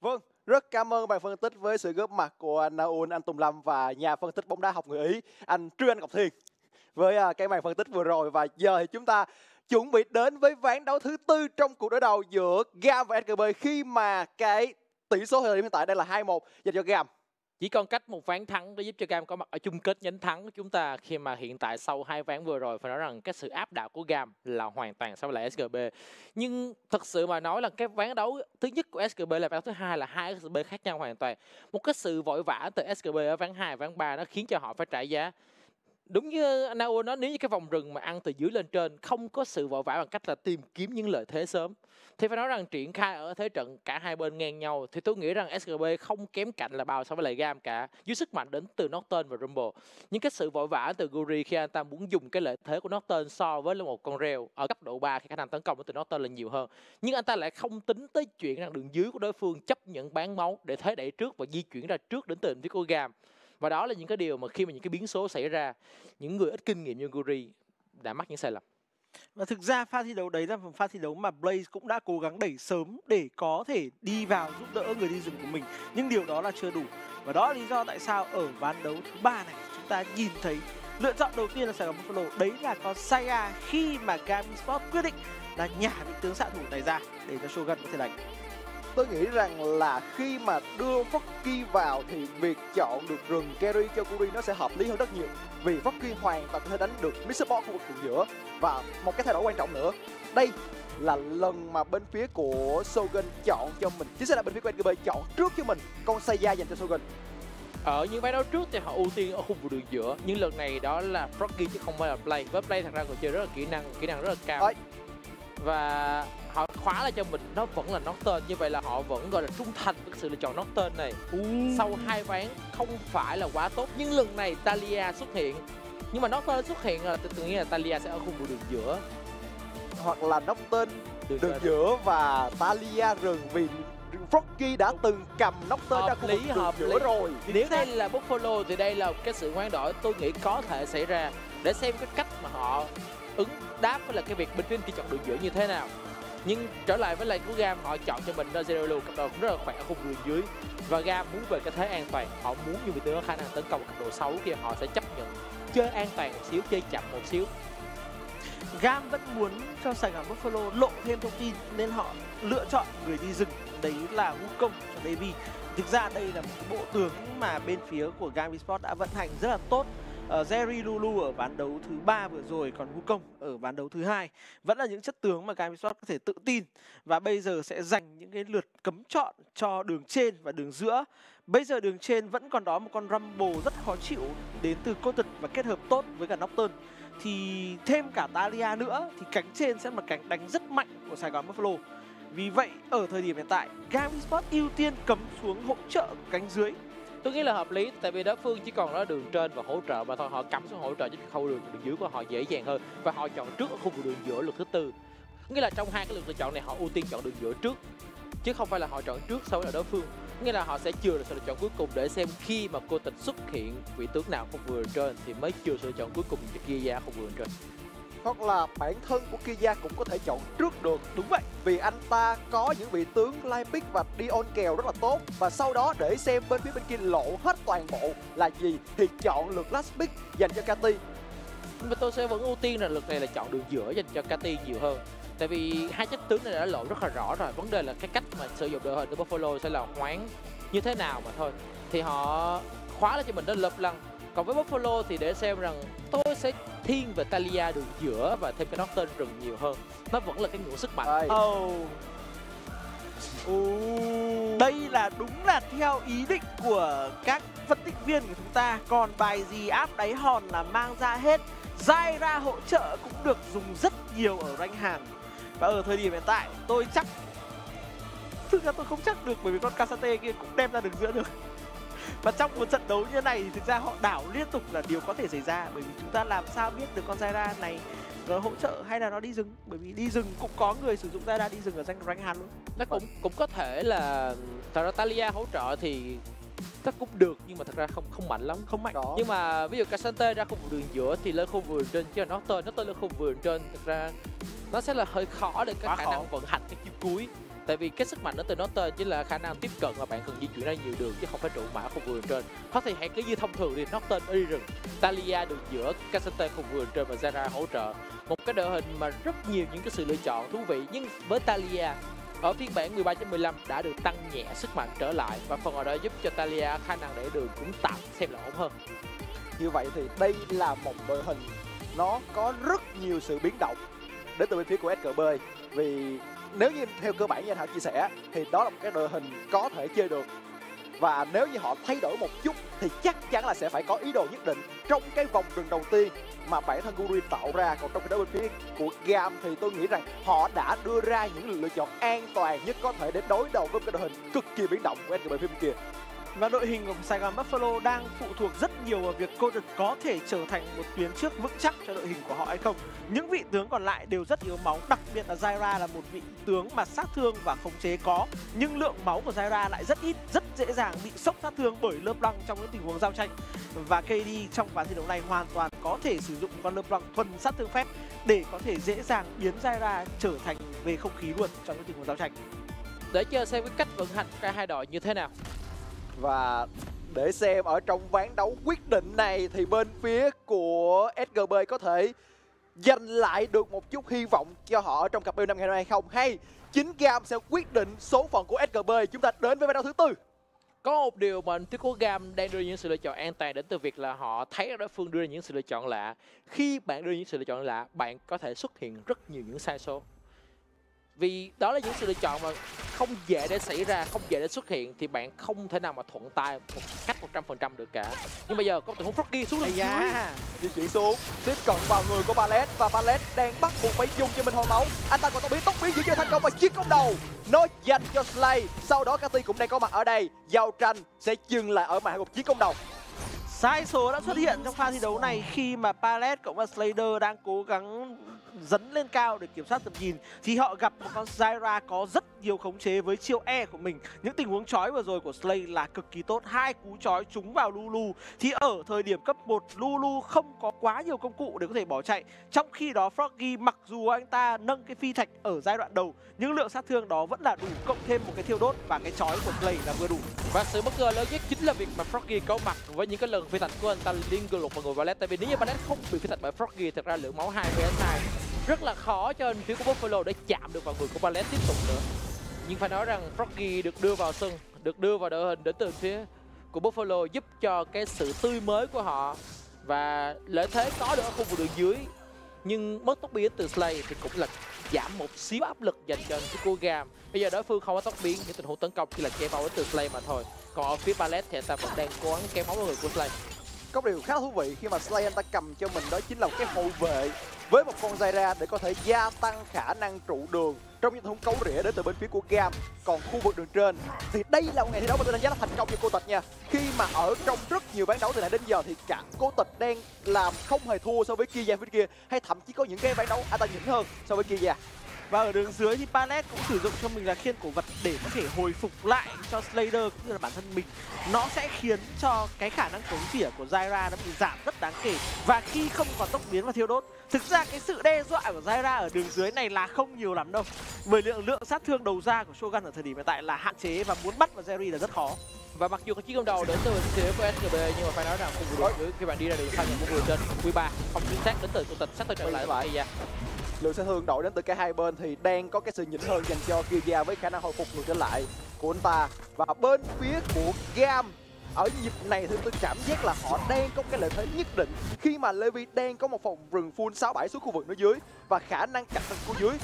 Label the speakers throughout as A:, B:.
A: Vâng, rất cảm ơn bài phân tích với sự góp mặt của anh Naun, anh Tùng Lâm và nhà phân tích bóng đá học người Ý, anh Trương Anh Ngọc Thiên với à, cái bài phân tích vừa rồi và giờ thì chúng ta chuẩn bị đến với ván đấu thứ tư trong cuộc đối đầu giữa Gam và SKB khi mà cái tỷ số thời điểm hiện tại đây là 2-1 dành cho Gam.
B: Chỉ còn cách một ván thắng để giúp cho Gam có mặt ở chung kết nhánh thắng của chúng ta khi mà hiện tại sau hai ván vừa rồi phải nói rằng cái sự áp đảo của Gam là hoàn toàn so với lại SGB. Nhưng thật sự mà nói là cái ván đấu thứ nhất của SGB là ván thứ hai là hai SGB khác nhau hoàn toàn. Một cái sự vội vã từ SGB ở ván 2, ván 3 nó khiến cho họ phải trả giá đúng như Nao nói, nếu như cái vòng rừng mà ăn từ dưới lên trên không có sự vội vã bằng cách là tìm kiếm những lợi thế sớm. Thì phải nói rằng triển khai ở thế trận cả hai bên ngang nhau thì tôi nghĩ rằng SGB không kém cạnh là bao so với lại Gam cả. Dưới sức mạnh đến từ Norton và Rumble. Những cái sự vội vã từ Guri khi anh ta muốn dùng cái lợi thế của Norton so với một con rêu ở cấp độ 3 khi khả năng tấn công của từ Norton là nhiều hơn. Nhưng anh ta lại không tính tới chuyện rằng đường dưới của đối phương chấp nhận bán máu để thế đẩy trước và di chuyển ra trước đến từ phía của Gam và đó là những cái điều mà khi mà những cái biến số xảy ra, những người ít kinh nghiệm như Guri đã mắc những sai lầm.
C: Và thực ra pha thi đấu đấy là pha thi đấu mà Blaze cũng đã cố gắng đẩy sớm để có thể đi vào giúp đỡ người đi rừng của mình. Nhưng điều đó là chưa đủ. Và đó là lý do tại sao ở ván đấu thứ ba này, chúng ta nhìn thấy lựa chọn đầu tiên là Sài Gòn Buffalo. Đấy là con Saga khi mà Gami Sport quyết định là nhả vị tướng xạ thủ này ra để cho Shogun có thể đánh
A: tôi nghĩ rằng là khi mà đưa Focky vào thì việc chọn được rừng carry cho Kuri nó sẽ hợp lý hơn rất nhiều. Vì Focky hoàn toàn có thể đánh được Mr. Ball khu vực đường giữa. Và một cái thay đổi quan trọng nữa đây là lần mà bên phía của Sogan chọn cho mình. Chính xác là bên phía của NGB chọn trước cho mình con Seiya dành cho Sogan
B: ở những ván đấu trước thì họ ưu tiên ở khu vực đường giữa. Nhưng lần này đó là Froggy chứ không phải là Play với Play thật ra còn chơi rất là kỹ năng kỹ năng rất là cao. Đấy. Và họ khóa lại cho mình nó vẫn là tên như vậy là họ vẫn gọi là trung thành với sự lựa chọn tên này. Uh. sau hai ván không phải là quá tốt nhưng lần này Talia xuất hiện. Nhưng mà tên xuất hiện là tôi nghĩ là Talia sẽ ở khu vực đường giữa.
A: Hoặc là tên đường, đường giữa. và Talia rừng vì Froggy đã từng cầm tên ra khu vực đường hợp giữa lý. rồi.
B: Nếu đây là Buffalo thì đây là cái sự hoán đổi tôi nghĩ có thể xảy ra. Để xem cái cách mà họ ứng đáp với là cái việc bình phía khi chọn đường giữa như thế nào. Nhưng trở lại với lại của gam, họ chọn cho mình Zero cặp đầu cũng rất là khỏe ở khung đường dưới. Và gam muốn về cái thế an toàn, họ muốn như vị tướng có khả năng tấn công cấp độ 6 kia, họ sẽ chấp nhận chơi an toàn một xíu, chơi chậm một xíu.
C: Gam vẫn muốn cho Sài Gòn Buffalo lộ thêm thông tin nên họ lựa chọn người đi rừng, đấy là Wukong cho Baby. Thực ra đây là một bộ tướng mà bên phía của Gam Esports đã vận hành rất là tốt uh, Jerry Lulu ở ván đấu thứ ba vừa rồi còn Wukong ở ván đấu thứ hai. Vẫn là những chất tướng mà Kamiswat có thể tự tin và bây giờ sẽ dành những cái lượt cấm chọn cho đường trên và đường giữa. Bây giờ đường trên vẫn còn đó một con Rumble rất khó chịu đến từ Cotton và kết hợp tốt với cả Nocturne thì thêm cả Talia nữa thì cánh trên sẽ là một cánh đánh rất mạnh của Sài Gòn Buffalo. Vì vậy ở thời điểm hiện tại Gami Sport ưu tiên cấm xuống hỗ trợ cánh dưới
B: tôi nghĩ là hợp lý, tại vì đối phương chỉ còn đó đường trên và hỗ trợ mà thôi. Họ cắm xuống hỗ trợ giúp khâu đường đường dưới của họ dễ dàng hơn. Và họ chọn trước ở khu vực đường giữa, lượt thứ tư. Nghĩa là trong hai cái lượt lựa chọn này, họ ưu tiên chọn đường giữa trước, chứ không phải là họ chọn trước sau là đối phương. Nghĩa là họ sẽ chừa được sự lựa chọn cuối cùng để xem khi mà cô tịch xuất hiện vị tướng nào không vừa trên thì mới chừa sự lựa chọn cuối cùng cho kia ra không vừa trên
A: hoặc là bản thân của Kia cũng có thể chọn trước được, đúng vậy. Vì anh ta có những vị tướng Light và Dion kèo rất là tốt. Và sau đó để xem bên phía bên kia lộ hết toàn bộ là gì thì chọn lượt Last dành cho Kati
B: nhưng mà tôi sẽ vẫn ưu tiên là lượt này là chọn đường giữa dành cho Kati nhiều hơn. Tại vì hai chất tướng này đã lộ rất là rõ rồi. Vấn đề là cái cách mà sử dụng đội hình của Buffalo sẽ là hoán như thế nào mà thôi. Thì họ khóa lại cho mình đó lập lăng còn với Buffalo thì để xem rằng tôi sẽ thiên về Talia đường giữa và thêm cái tên rừng nhiều hơn. Nó vẫn là cái ngưỡng sức mạnh.
C: Oh. Uh, đây là đúng là theo ý định của các phân tích viên của chúng ta. Còn bài gì áp đáy hòn là mang ra hết. Dai ra hỗ trợ cũng được dùng rất nhiều ở rank hàng và ở thời điểm hiện tại tôi chắc thực ra tôi không chắc được bởi vì con Kasate kia cũng đem ra đường giữa được và trong một trận đấu như này thì thực ra họ đảo liên tục là điều có thể xảy ra bởi vì chúng ta làm sao biết được con Zaira này nó hỗ trợ hay là nó đi rừng. Bởi vì đi rừng cũng có người sử dụng Zaira đi rừng ở danh rank hàn luôn
B: nó cũng cũng có thể là thật ra Talia hỗ trợ thì chắc cũng được nhưng mà thật ra không không mạnh lắm.
C: Không mạnh.
B: Đó. Nhưng mà ví dụ Casante ra khu vực đường giữa thì lên khu vườn trên chứ nó tên nó tên lên khu vườn trên thật ra nó sẽ là hơi khó để có khả khó. năng vận hành cái chiêu cuối tại vì cái sức mạnh đến từ Norton chính là khả năng tiếp cận và bạn cần di chuyển ra nhiều đường chứ không phải trụ mã khu vườn trên. Có thể hãy cứ như thông thường đi tên đi rừng Talia đường giữa Casante khu vườn trên và Zara hỗ trợ. Một cái đội hình mà rất nhiều những cái sự lựa chọn thú vị, nhưng với Talia ở phiên bản 13.15 đã được tăng nhẹ sức mạnh trở lại và phần ở đó giúp cho Talia khả năng để đường cũng tạm xem là ổn hơn.
A: Như vậy thì đây là một đội hình nó có rất nhiều sự biến động đến từ bên phía của SKB vì nếu như theo cơ bản như anh Thảo chia sẻ, thì đó là một cái đội hình có thể chơi được. Và nếu như họ thay đổi một chút, thì chắc chắn là sẽ phải có ý đồ nhất định trong cái vòng đường đầu tiên mà bản thân Guri tạo ra. Còn trong cái đấu bên phía của Gam thì tôi nghĩ rằng họ đã đưa ra những lựa chọn an toàn nhất có thể để đối đầu với cái đội hình cực kỳ biến động của SKB phía bên kia
C: và đội hình của Sài Gòn Buffalo đang phụ thuộc rất nhiều vào việc Golden có thể trở thành một tuyến trước vững chắc cho đội hình của họ hay không. Những vị tướng còn lại đều rất yếu máu, đặc biệt là Zaira là một vị tướng mà sát thương và khống chế có, nhưng lượng máu của Zaira lại rất ít, rất dễ dàng bị sốc sát thương bởi lớp băng trong những tình huống giao tranh. Và KD trong ván thi đấu này hoàn toàn có thể sử dụng con lớp băng thuần sát thương phép để có thể dễ dàng biến Zaira trở thành về không khí luôn trong những tình huống giao tranh.
B: Để chờ xem cái cách vận hành cả hai đội như thế nào.
A: Và để xem ở trong ván đấu quyết định này thì bên phía của SGB có thể giành lại được một chút hy vọng cho họ ở trong cặp năm ngày hôm nay không? Hay chính Gam sẽ quyết định số phận của SGB chúng ta đến với ván đấu thứ tư.
B: Có một điều mà phía của Gam đang đưa những sự lựa chọn an toàn đến từ việc là họ thấy đối phương đưa ra những sự lựa chọn lạ. Khi bạn đưa những sự lựa chọn lạ, bạn có thể xuất hiện rất nhiều những sai số vì đó là những sự lựa chọn mà không dễ để xảy ra không dễ để xuất hiện thì bạn không thể nào mà thuận tay một cách một trăm phần trăm được cả. Nhưng bây giờ có tình huống Froggy xuống đường
C: dưới
A: di chuyển xuống tiếp cận vào người của Ballet và Ballet đang bắt buộc phải dùng cho mình hồi máu. Anh ta còn tốc biến tốc biến giữ cho thành công và chiếc công đầu. Nó dành cho Slay. Sau đó Cathy cũng đang có mặt ở đây. Giao tranh sẽ dừng lại ở mạng một chiếc công đầu
C: sai số đã xuất hiện trong pha thi đấu này khi mà Palette cộng với Slayer đang cố gắng dấn lên cao để kiểm soát tầm nhìn, thì họ gặp một con Zyra có rất nhiều khống chế với chiêu E của mình. Những tình huống chói vừa rồi của Slay là cực kỳ tốt. Hai cú chói trúng vào Lulu thì ở thời điểm cấp 1 Lulu không có quá nhiều công cụ để có thể bỏ chạy. Trong khi đó, Froggy, mặc dù anh ta nâng cái phi thạch ở giai đoạn đầu, nhưng lượng sát thương đó vẫn là đủ, cộng thêm một cái thiêu đốt và cái chói của Slay là vừa đủ.
B: Và sự bất ngờ lớn nhất chính là việc mà Froggy có mặt với những cái lần phi thạch của anh ta liên lục vào người Valet. Tại vì nếu như Valet không bị phi thạch bởi Froggy, thật ra lượng máu 2 vs 2 rất là khó cho phía của Buffalo để chạm được vào người của Valet tiếp tục nữa nhưng phải nói rằng Froggy được đưa vào sân, được đưa vào đội hình đến từ phía của Buffalo giúp cho cái sự tươi mới của họ và lợi thế có được ở khu vực đường dưới nhưng mất tốc biến từ Slay thì cũng là giảm một xíu áp lực dành cho phía cô Gam. Bây giờ đối phương không có tốc biến, những tình huống tấn công chỉ là che bao đến từ Slay mà thôi. Còn ở phía Ballet thì ta vẫn đang cố gắng kéo máu người của Slay
A: có điều khá thú vị khi mà Slay anh ta cầm cho mình đó chính là một cái hậu vệ với một con Zyra để có thể gia tăng khả năng trụ đường trong những thùng cấu rỉa đến từ bên phía của Gam. Còn khu vực đường trên thì đây là một ngày thi đấu mà tôi đánh giá là thành công cho cô tịch nha. Khi mà ở trong rất nhiều ván đấu từ nãy đến giờ thì cả cô tịch đang làm không hề thua so với kia phía kia hay thậm chí có những cái ván đấu anh ta nhỉnh hơn so với kia
C: và ở đường dưới thì Palet cũng sử dụng cho mình là khiên cổ vật để có thể hồi phục lại cho Slayer cũng như là bản thân mình. Nó sẽ khiến cho cái khả năng cống tỉa của Zyra nó bị giảm rất đáng kể. Và khi không còn tốc biến và thiêu đốt, thực ra cái sự đe dọa của Zyra ở đường dưới này là không nhiều lắm đâu. Bởi lượng lượng sát thương đầu ra của Shogun ở thời điểm hiện tại là hạn chế và muốn bắt vào Jerry là rất khó
B: và mặc dù có chiếc công đầu đến từ phía của SGB nhưng mà phải nói rằng cùng vực dưới khi bạn đi ra đường sau những một người trên Q3 không chính xác đến từ tụ tịch sát thương trở lại vậy ra
A: lượng sát thương đội đến từ cả hai bên thì đang có cái sự nhỉnh hơn dành cho Kyrgia với khả năng hồi phục ngược trở lại của anh ta. Và bên phía của Gam, ở nhịp này thì tôi cảm giác là họ đang có cái lợi thế nhất định. Khi mà Levi đang có một phòng rừng full 6 7 xuống khu vực nó dưới và khả năng cạnh tranh của dưới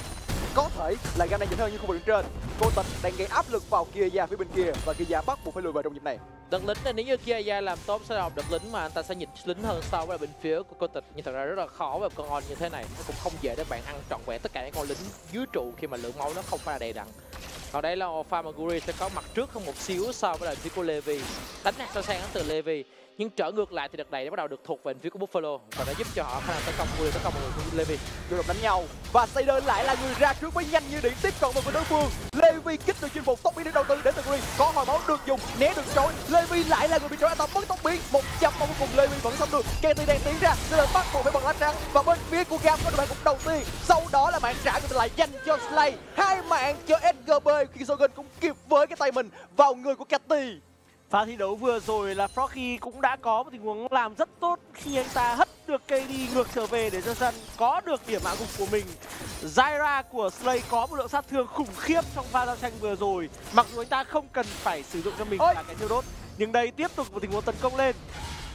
A: có thể là Gam đang nhỉnh hơn những khu vực trên. Cô tịch đang gây áp lực vào kia phía bên kia và kia bắt buộc phải lùi về trong nhịp này.
B: Đợt lính này nếu như kia làm tốt sẽ là đợt lính mà anh ta sẽ nhịn lính hơn so với bên phía của cô tịch nhưng thật ra rất là khó với con on như thế này. Nó cũng không dễ để bạn ăn trọn vẹn tất cả những con lính dưới trụ khi mà lượng máu nó không phải là đầy đặn. Còn đây là pha sẽ có mặt trước hơn một xíu so với là phía của Levi. Đánh nạt so sang từ Levi nhưng trở ngược lại thì đợt này đã bắt đầu được thuộc về phía của Buffalo. Và đã giúp cho họ khả năng tấn công người tấn công người của Levi
A: được đánh nhau. Và Saider lại là người ra trước với nhanh như điện tiếp cận vào người đối phương. Levi kích được chinh phục tốc biến được đầu tư đến từ Green có hồi máu được dùng, né được trói Levi lại là người bị trói anh ta mất tốc biến. Một trăm cuối cùng Levi vẫn sống được. Kenty đang tiến ra nên bắt buộc phải bật lá trắng và bên phía của Gam có được mạng cục đầu tiên. Sau đó là mạng trả của lại dành cho Slay. Hai mạng cho SGB khi Sogan cũng kịp với cái tay mình vào người của Catty
C: Pha thi đấu vừa rồi là Froggy cũng đã có một tình huống làm rất tốt khi anh ta hất được KD ngược trở về để cho sân có được điểm hạ gục của mình. Zyra của Slay có một lượng sát thương khủng khiếp trong pha giao tranh vừa rồi. Mặc dù anh ta không cần phải sử dụng cho mình
A: Ôi.
C: là cái thiêu đốt, nhưng đây tiếp tục một tình huống tấn công lên.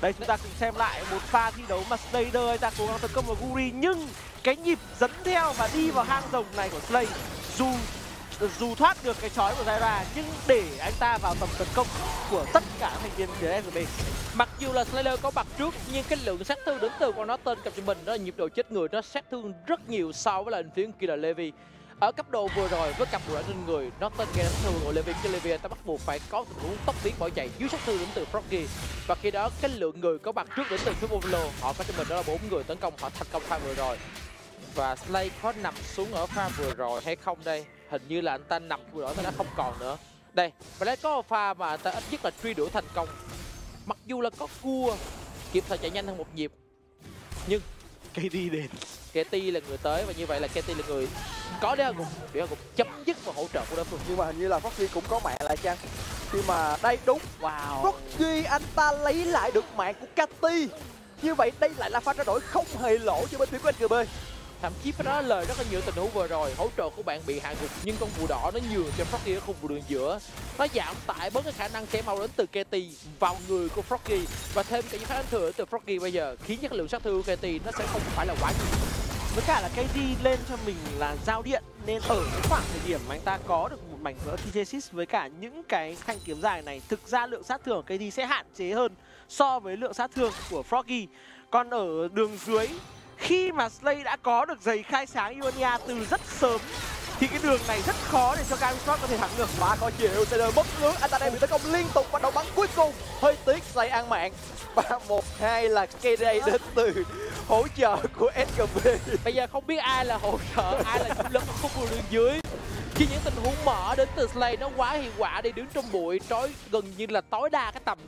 C: Đây chúng ta cùng xem lại một pha thi đấu mà Slayer anh ta cố gắng tấn công vào Guri nhưng cái nhịp dẫn theo và đi vào hang rồng này của Slay dù dù thoát được cái chói của Zyra nhưng để anh ta vào tầm tấn công của tất cả thành viên phía SB.
B: Mặc dù là Slayer có mặt trước, nhưng cái lượng sát thương đến từ con nó tên cặp cho mình đó là nhịp độ chết người nó sát thương rất nhiều so với là phía kia là Levi. Ở cấp độ vừa rồi, với cặp đồ đỏ trên người nó tên gây sát thương của Levi cái Levi ta bắt buộc phải có tình huống tốc biến bỏ chạy dưới sát thương đến từ Froggy và khi đó, cái lượng người có mặt trước đến từ phía Buffalo họ có cho mình đó là bốn người tấn công, họ thành công pha vừa rồi và Slay có nằm xuống ở pha vừa rồi hay không đây hình như là anh ta nằm vừa rồi nó đã không còn nữa. Đây và lấy có một pha mà anh ta ít nhất là truy đuổi thành công. Mặc dù là có cua kịp thời chạy nhanh hơn một nhịp.
C: KD đến.
B: KT là người tới và như vậy là KT là người có để gục. Để gục chấm dứt và hỗ trợ của đối phương.
A: Nhưng mà hình như là Froggy cũng có mạng lại chăng? Khi mà đây đúng
C: Wow.
A: Froggy anh ta lấy lại được mạng của Catty như vậy đây lại là pha trao đổi không hề lỗ cho bên phía của SGB
B: thậm chí phải nói lời rất là nhiều tình huống vừa rồi. Hỗ trợ của bạn bị hạ gục, nhưng con bùa đỏ nó nhường cho Froggy ở khu vực đường giữa. Nó giảm tải bớt cái khả năng chảy mau đến từ KT vào người của Froggy. Và thêm cả những khả năng thừa từ Froggy bây giờ. Khiến cho lượng sát thương của KT nó sẽ không phải là quá nhiều.
C: Với cả là KD lên cho mình là giao điện, nên ở cái khoảng thời điểm mà anh ta có được một mảnh vỡ TJSIS với cả những cái thanh kiếm dài này, thực ra lượng sát thương của KD sẽ hạn chế hơn so với lượng sát thương của Froggy. Còn ở đường dưới khi mà Slay đã có được giày khai sáng Ionia từ rất sớm thì cái đường này rất khó để cho Gaviscon có thể thắng được.
A: mà có chịu. Taylor mất lưới anh ta đang bị tấn công liên tục và đầu bắn cuối cùng. Hơi tiếc say ăn mạng. Và một hai là KD đến từ hỗ trợ của SGB
B: bây giờ không biết ai là hỗ trợ ai là chủ lực ở khu vực đường dưới. Khi những tình huống mở đến từ Slay nó quá hiệu quả đi đứng trong bụi trói gần như là tối đa cái tầm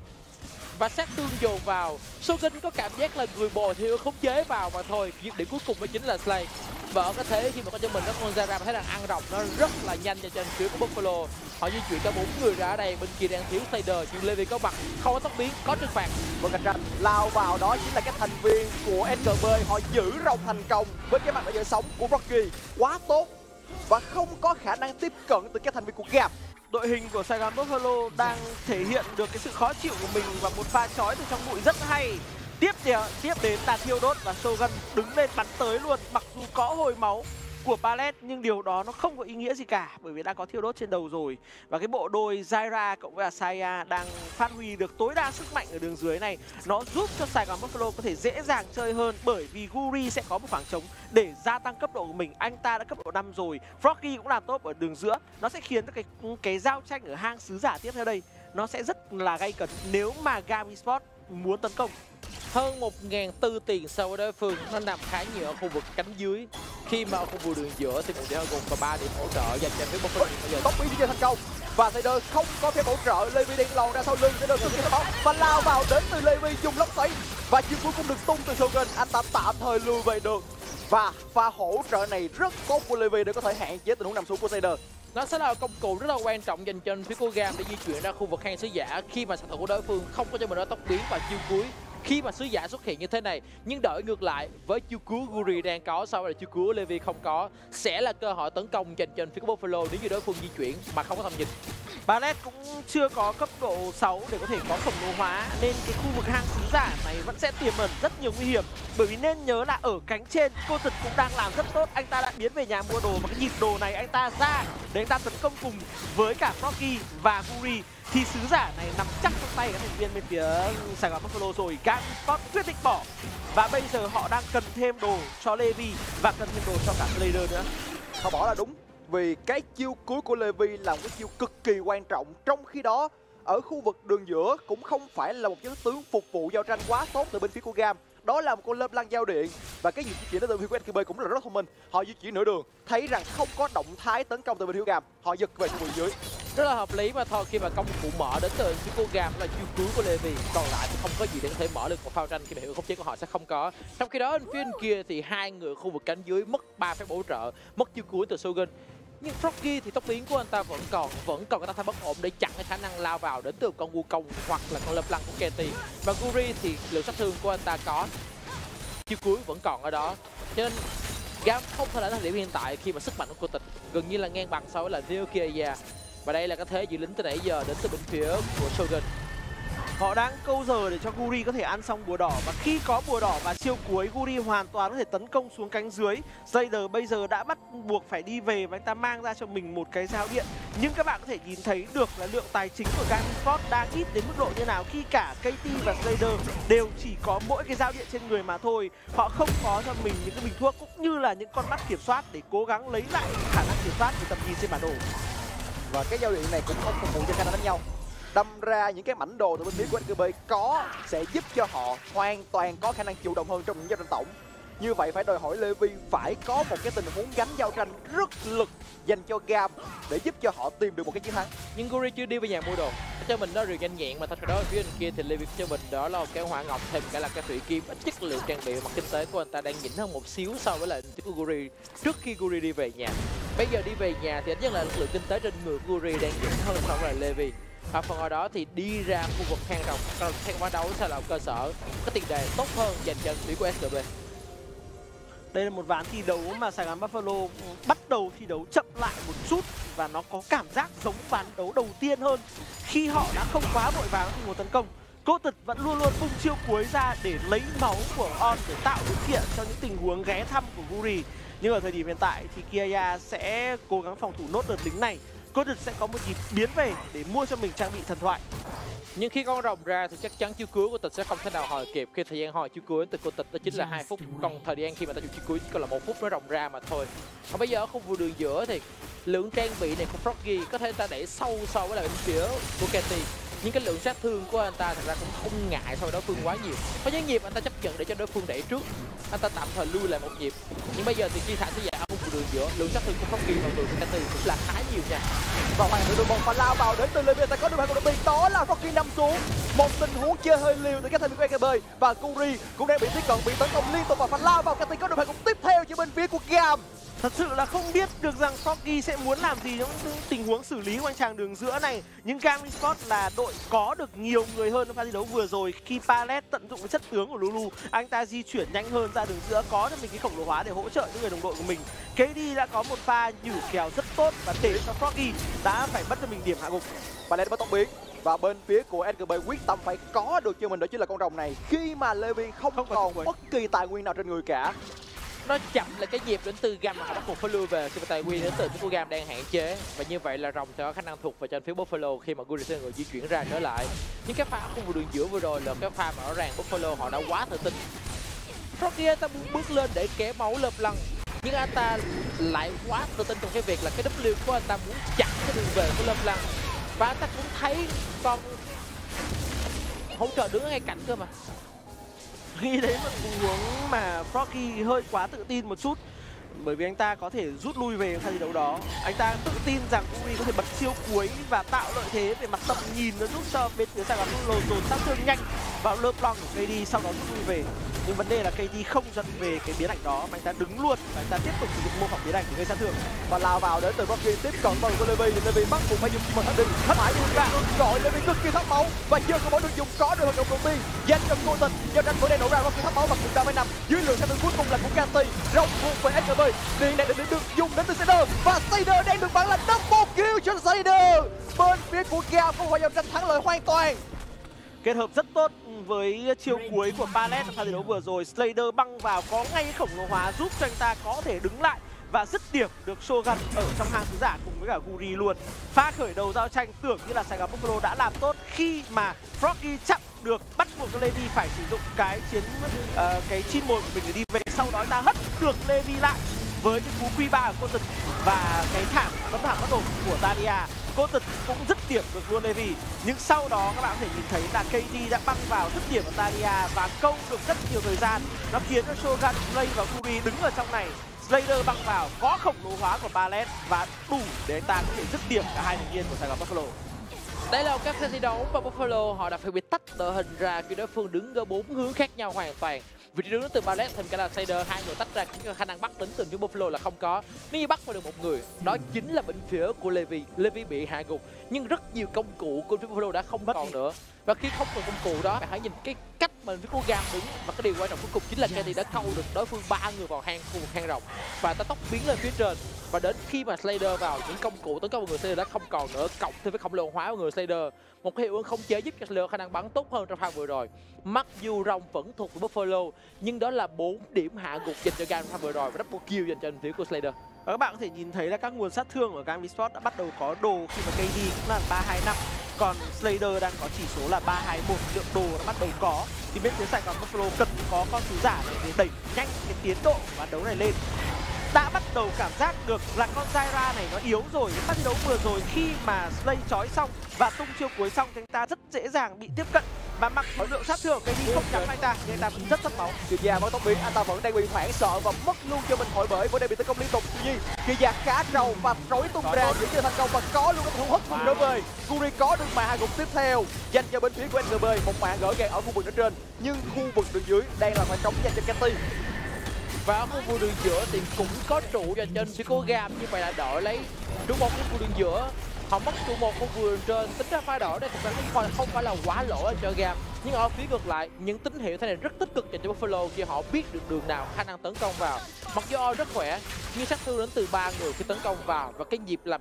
B: và sát thương dồn vào. Sogan có cảm giác là người bò thì khống chế vào mà thôi. Dứt điểm cuối cùng mới chính là Slay. Và ở cái thế khi mà có cho mình nó con ra ra thấy rằng ăn rồng nó rất là nhanh cho trên phía của Buffalo. Họ di chuyển cả bốn người ra ở đây, bên kia đang thiếu Slider nhưng Levi có mặt. Không có tốc biến, có trừng phạt.
A: Và cạnh tranh lao vào đó chính là các thành viên của NGB họ giữ rồng thành công với cái mặt ở giữa sống của Rocky. Quá tốt. Và không có khả năng tiếp cận từ các thành viên của Gap
C: đội hình của Sài Gòn Buffalo đang thể hiện được cái sự khó chịu của mình và một pha chói từ trong bụi rất hay. Tiếp tiếp đến là thiêu đốt và Shogun đứng lên bắn tới luôn, mặc dù có hồi máu của Palette nhưng điều đó nó không có ý nghĩa gì cả, bởi vì đã có thiêu đốt trên đầu rồi. Và cái bộ đôi Zaira cộng với Asaya đang phát huy được tối đa sức mạnh ở đường dưới này. Nó giúp cho Sài Gòn Buffalo có thể dễ dàng chơi hơn, bởi vì Guri sẽ có một khoảng trống để gia tăng cấp độ của mình. Anh ta đã cấp độ 5 rồi Froggy cũng làm tốt ở đường giữa. Nó sẽ khiến cái cái giao tranh ở hang sứ giả tiếp theo đây, nó sẽ rất là gay cấn nếu mà Gami Sport muốn tấn công.
B: Hơn 1.400 tiền so với đối phương nó nằm khá nhiều ở khu vực cánh dưới khi mà ở khu vực đường giữa thì một điểm gồm và ba điểm hỗ trợ dành cho phía Buffalo bây giờ.
A: tốc biến chưa thành công. Và Taylor không có phép hỗ trợ. Levi đang lòn ra sau lưng Taylor cực kỳ khó. Và lao vào đến từ Levi dùng lốc xoáy. Và chiêu cuối cùng được tung từ Shogun. Anh ta tạm thời lùi về được. Và pha hỗ trợ này rất tốt của Levi để có thể hạn chế tình huống nằm xuống của Taylor
B: nó sẽ là công cụ rất là quan trọng dành cho phía cô gam để di chuyển ra khu vực hang sứ giả khi mà xạ thủ của đối phương không có cho mình đó tốc biến và chiêu cuối khi mà sứ giả xuất hiện như thế này, nhưng đổi ngược lại, với chiêu cứu Guri đang có, sau là chiêu cứu Levi không có, sẽ là cơ hội tấn công dành cho phía của Buffalo nếu như đối phương di chuyển mà không có tầm nhìn
C: Barret cũng chưa có cấp độ 6 để có thể có khổng lồ hóa, nên cái khu vực hang sứ giả này vẫn sẽ tiềm ẩn rất nhiều nguy hiểm. Bởi vì nên nhớ là ở cánh trên, cô tịch cũng đang làm rất tốt, anh ta đã biến về nhà mua đồ, mà cái nhịp đồ này anh ta ra để anh ta tấn công cùng với cả Rocky và Guri thì sứ giả này nằm chắc trong tay các thành viên bên phía Sài Gòn Buffalo rồi. Gami Sport quyết định bỏ. Và bây giờ họ đang cần thêm đồ cho Levi và cần thêm đồ cho cả Slayer nữa.
A: Họ bỏ là đúng, vì cái chiêu cuối của Levi là một cái chiêu cực kỳ quan trọng. Trong khi đó, ở khu vực đường giữa cũng không phải là một chiến tướng phục vụ giao tranh quá tốt từ bên phía của Gam đó là một con lớp lăng giao điện. Và cái việc di chuyển từ phía của SKB cũng là rất thông minh. Họ di chuyển nửa đường, thấy rằng không có động thái tấn công từ bên thiếu gàm họ giật về khu vực dưới.
B: Rất là hợp lý mà thôi khi mà công cụ mở đến từ phía cô gàm là chiêu cứu của Levi. Còn lại thì không có gì để có thể mở được. Một phao tranh khi mà hiệu khống chế của họ sẽ không có. Trong khi đó, bên phía bên kia thì hai người khu vực cánh dưới mất ba phép bổ trợ, mất chiêu cuối từ Shogun nhưng Froggy thì tốc biến của anh ta vẫn còn vẫn còn cái ta thái bất ổn để chặn cái khả năng lao vào đến từ con Wukong hoặc là con Lập Lăng của Katy và Guri thì lượng sát thương của anh ta có chiêu cuối vẫn còn ở đó. Cho nên, Gam không thể là thời điểm hiện tại khi mà sức mạnh của cô tịch gần như là ngang bằng so với là Neokia và đây là cái thế giữ lính từ nãy giờ đến từ bên phía của Shogun.
C: Họ đang câu giờ để cho Guri có thể ăn xong bùa đỏ và khi có bùa đỏ và siêu cuối, Guri hoàn toàn có thể tấn công xuống cánh dưới. Raider bây giờ đã bắt buộc phải đi về và anh ta mang ra cho mình một cái dao điện. Nhưng các bạn có thể nhìn thấy được là lượng tài chính của Gaming Sport đang ít đến mức độ như nào, khi cả KT và Raider đều chỉ có mỗi cái dao điện trên người mà thôi. Họ không có cho mình những cái bình thuốc cũng như là những con mắt kiểm soát để cố gắng lấy lại khả năng kiểm soát của tầm nhìn trên bản đồ.
A: và cái giao điện này cũng không phục vụ cho khả năng đánh nhau đâm ra những cái mảnh đồ từ bên phía của NKB có, sẽ giúp cho họ hoàn toàn có khả năng chủ động hơn trong những giao tranh tổng. Như vậy phải đòi hỏi Levi phải có một cái tình huống gánh giao tranh rất lực dành cho Gam để giúp cho họ tìm được một cái chiến thắng.
B: Nhưng Guri chưa đi về nhà mua đồ. Cho mình nó rìu nhanh nhẹn mà thật ra đó ở phía bên kia thì Levi cho mình đó là cái hỏa ngọc thêm cả là cái thủy kim. Ít chất lượng trang bị mặt kinh tế của anh ta đang nhỉnh hơn một xíu so với lại của Guri trước khi Guri đi về nhà. Bây giờ đi về nhà thì ít nhất là lực lượng kinh tế trên người Guri đang nhỉnh hơn so với lại Levi và phần ở đó thì đi ra khu vực hang rồng còn hang quán đấu sẽ là cơ sở có tiền đề tốt hơn dành cho phía của SCB
C: Đây là một ván thi đấu mà Sài Gòn Buffalo bắt đầu thi đấu chậm lại một chút và nó có cảm giác giống ván đấu đầu tiên hơn khi họ đã không quá vội vàng trong một tấn công. Cô Tật vẫn luôn luôn bung chiêu cuối ra để lấy máu của On để tạo điều kiện cho những tình huống ghé thăm của Guri. Nhưng ở thời điểm hiện tại thì Kiaya sẽ cố gắng phòng thủ nốt đợt lính này. Cô Tịch sẽ có một nhịp biến về để mua cho mình trang bị thần thoại.
B: nhưng khi con rồng ra thì chắc chắn chiêu cuối của tịch sẽ không thể nào hồi kịp khi thời gian hồi chiêu cuối từ của tịch đó chính là hai phút còn thời gian khi mà ta dùng chiêu cuối chỉ còn là một phút nó rồng ra mà thôi. Còn bây giờ ở khu vực đường giữa thì lượng trang bị này của Froggy có thể ta đẩy sâu so với lại bên phía của Katy nhưng cái lượng sát thương của anh ta thật ra cũng không ngại so với đối phương quá nhiều. Có những nhịp anh ta chấp nhận để cho đối phương đẩy trước. Anh ta tạm thời lui lại một nhịp. Nhưng bây giờ thì khi thả sẽ giảm đường giữa. Lượng sát thương của Froggy và lượng của Katy cũng là khá nhiều nha.
A: Và hoàng tử đội bóng và lao vào đến từ Levi ta có được hai của đội biệt đó là Rocky nằm xuống. Một tình huống chơi hơi liều từ các thành viên của EKB và Kuri cũng đang bị tiếp cận, bị tấn công liên tục và phải lao vào cái tình có được hai cũng tiếp theo cho bên phía của Gam.
C: Thật sự là không biết được rằng Froggy sẽ muốn làm gì trong những tình huống xử lý của anh chàng đường giữa này. Nhưng Gaming Sport là đội có được nhiều người hơn trong pha thi đấu vừa rồi khi Palet tận dụng cái chất tướng của Lulu. Anh ta di chuyển nhanh hơn ra đường giữa có cho mình cái khổng lồ hóa để hỗ trợ những người đồng đội của mình. KD đã có một pha nhử kèo rất tốt và để cho Froggy đã phải mất cho mình điểm hạ gục.
A: lên bắt tốc biến và bên phía của SKB quyết tâm phải có được cho mình đó chính là con rồng này khi mà Levi không,
C: Không còn
A: bất kỳ tài nguyên nào trên người cả
B: nó chậm là cái nhịp đến từ gam mà họ bắt buộc phải lui về, khi mà tài nguyên đến từ của gam đang hạn chế. Và như vậy là rồng sẽ có khả năng thuộc về trên phía buffalo khi mà Guri sẽ người di chuyển ra trở lại. Những cái pha ở khu vực đường giữa vừa rồi là cái pha mà rõ ràng buffalo họ đã quá tự tin. Rocky anh ta muốn bước lên để kẻ máu lợp lăng, nhưng anh ta lại quá tự tin trong cái việc là cái W của anh ta muốn chặn cái đường về của Lâm Lăng. Và anh ta cũng thấy con hỗ trợ đứng ở ngay cạnh cơ mà.
C: Nghĩ đấy một tình huống mà Froggy hơi quá tự tin một chút. Bởi vì anh ta có thể rút lui về pha thi đấu đó. Anh ta tự tin rằng Uri có thể bật siêu cuối và tạo lợi thế về mặt tầm nhìn nó giúp cho bên phía Sài Gòn lồ dồn sát thương nhanh vào lớp long của KD sau đó rút lui về. Nhưng vấn đề là KD không dẫn về cái biến ảnh đó mà anh ta đứng luôn và anh ta tiếp tục sử dụng mô phỏng biến ảnh để gây sát thương.
A: Và lao vào đến từ Rocky tiếp cận bằng của Levi thì Levi bắt buộc phải dùng một thánh đình thất mãi vươn ra gọi Levi cực kỳ thấp máu, và chưa có mỗi được dùng, có được hoạt động đầu tiên dành cho cô tình giao tranh của đen nổ ra Rocky thấp máu và cũng ra với nằm dưới lượng sát thương cuối cùng là của Kanti rộng thuộc về SKB tiền này được được dùng đến từ Sider và Sider đang được bắn là double kill cho Sider bên phía của Gam có hòa giao tranh thắng lợi hoàn toàn.
C: Kết hợp rất tốt với chiêu cuối của Palet ở pha thi đấu vừa rồi. Slayer băng vào có ngay khổng lồ hóa giúp cho anh ta có thể đứng lại và dứt điểm được Shogun ở trong hang sứ giả cùng với cả Guri luôn. Pha khởi đầu giao tranh tưởng như là Sài Gòn Buffalo đã làm tốt khi mà Froggy chặn được bắt buộc cho Levi phải sử dụng cái chiến ờ, cái chim mồi của mình để đi về. Sau đó ta hất được Levi lại với cái cú quy ba của cô tịch và cái thảm tấm thảm bắt đầu của Talia cô tật cũng dứt điểm được luôn Levi nhưng sau đó các bạn có thể nhìn thấy là KD đã băng vào dứt điểm của Talia và câu được rất nhiều thời gian. Nó khiến cho Shogun, Slay và Fury đứng ở trong này. Slayer băng vào có khổng lồ hóa của Ballet và đủ để ta có thể dứt điểm cả hai thành viên của Sài Gòn Buffalo.
B: Đây là một các thi đấu và Buffalo họ đã phải bị tách đội hình ra khi đối phương đứng ở bốn hướng khác nhau hoàn toàn vị trí đứng từ ballet thêm cả là Sider hai người tách ra cái khả năng bắt đến từ những buffalo là không có. Nếu như bắt vào được một người, đó chính là bên phía của levi levi bị hạ gục, nhưng rất nhiều công cụ của phía buffalo đã không còn nữa. Và khi không còn công cụ đó, bạn hãy nhìn cái cách mà phía của gam đứng, và cái điều quan trọng cuối cùng chính là Katy đã câu được đối phương ba người vào hang khu vực hang rộng. Và ta tóc biến lên phía trên, và đến khi mà Slayer vào, những công cụ tấn công vào người Slayer đã không còn nữa, cộng thêm với khổng lồ hóa của người Slayer một cái hiệu ứng không chế giúp cho Slayer khả năng bắn tốt hơn trong pha vừa rồi. Mặc dù rồng vẫn thuộc của Buffalo nhưng đó là 4 điểm hạ gục dành cho Gam vừa rồi và double kill dành cho bên phía của Slayer
C: Và các bạn có thể nhìn thấy là các nguồn sát thương của Gam Esports đã bắt đầu có đồ khi mà KD cũng là 325 còn Slayer đang có chỉ số là 321 lượng đồ đã bắt đầu có. Thì bên phía Sài Gòn Buffalo cần có con sứ giả để, đẩy nhanh cái tiến độ của ván đấu này lên. Đã bắt đầu cảm giác được là con Zaira này nó yếu rồi cái đấu vừa rồi khi mà Slay chói xong và tung chiêu cuối xong thì anh ta rất dễ dàng bị tiếp cận và mặc dù lượng sát thương của KD không nhắm anh ta. Anh ta vẫn rất thất máu.
A: Kiều Gia vẫn tốc biến, anh ta vẫn đang bị hoảng sợ và mất luôn cho mình hội bởi với đây bị tấn công liên tục. Tuy nhiên, Kiều Gia khá trâu và rối tung ra giữ cho thành công và có luôn cái thủ hất cùng trở về. Curi có được màn hạ gục tiếp theo. Dành cho bên phía của NGB một màn gỡ gạt ở khu vực ở trên. Nhưng khu vực đường dưới đang là khoảng trống dành cho Cathy.
B: và ở khu vực đường giữa thì cũng có trụ dành cho phía của Gam như vậy là đội lấy. Trụ một cái khu đường giữa họ mất trụ một con vườn trên tính ra pha đỏ đây thực ra không phải không phải là quá lỗi cho Gam nhưng ở phía ngược lại, những tín hiệu thế này rất tích cực dành cho Buffalo khi họ biết được đường nào khả năng tấn công vào. Mặc dù O rất khỏe, nhưng sát thương đến từ ba người khi tấn công vào và cái nhịp làm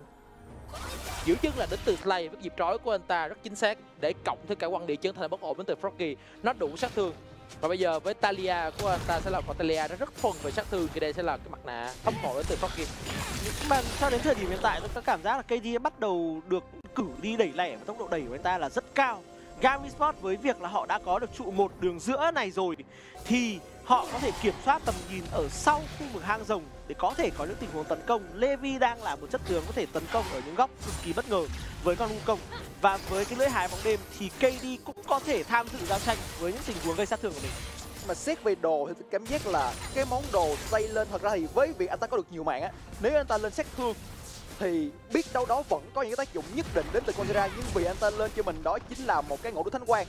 B: giữ chân là đến từ Slay với nhịp trói của anh ta rất chính xác để cộng thêm cả quan địa chấn thành bất ổn đến từ Froggy. Nó đủ sát thương và bây giờ với Talia của anh ta sẽ là một Talia nó rất thuần về sát thương, thì đây sẽ là cái mặt nạ thấp độ đến từ Froggy
C: Nhưng mà cho đến thời điểm hiện tại, tôi có cảm giác là KD bắt đầu được cử đi đẩy lẻ và tốc độ đẩy của anh ta là rất cao. Gam Esports với việc là họ đã có được trụ một đường giữa này rồi, thì họ có thể kiểm soát tầm nhìn ở sau khu vực hang rồng để có thể có những tình huống tấn công. Levi đang là một chất tướng có thể tấn công ở những góc cực kỳ bất ngờ với con công và với cái lưỡi hái bóng đêm thì KD cũng có thể tham dự giao tranh với những tình huống gây sát thương của mình.
A: mà xét về đồ thì tôi cảm giác là cái món đồ xây lên thật ra thì với việc anh ta có được nhiều mạng á, nếu anh ta lên sát thương thì biết đâu đó vẫn có những cái tác dụng nhất định đến từ Conjura nhưng vì anh ta lên cho mình đó chính là một cái ngộ đối thánh quang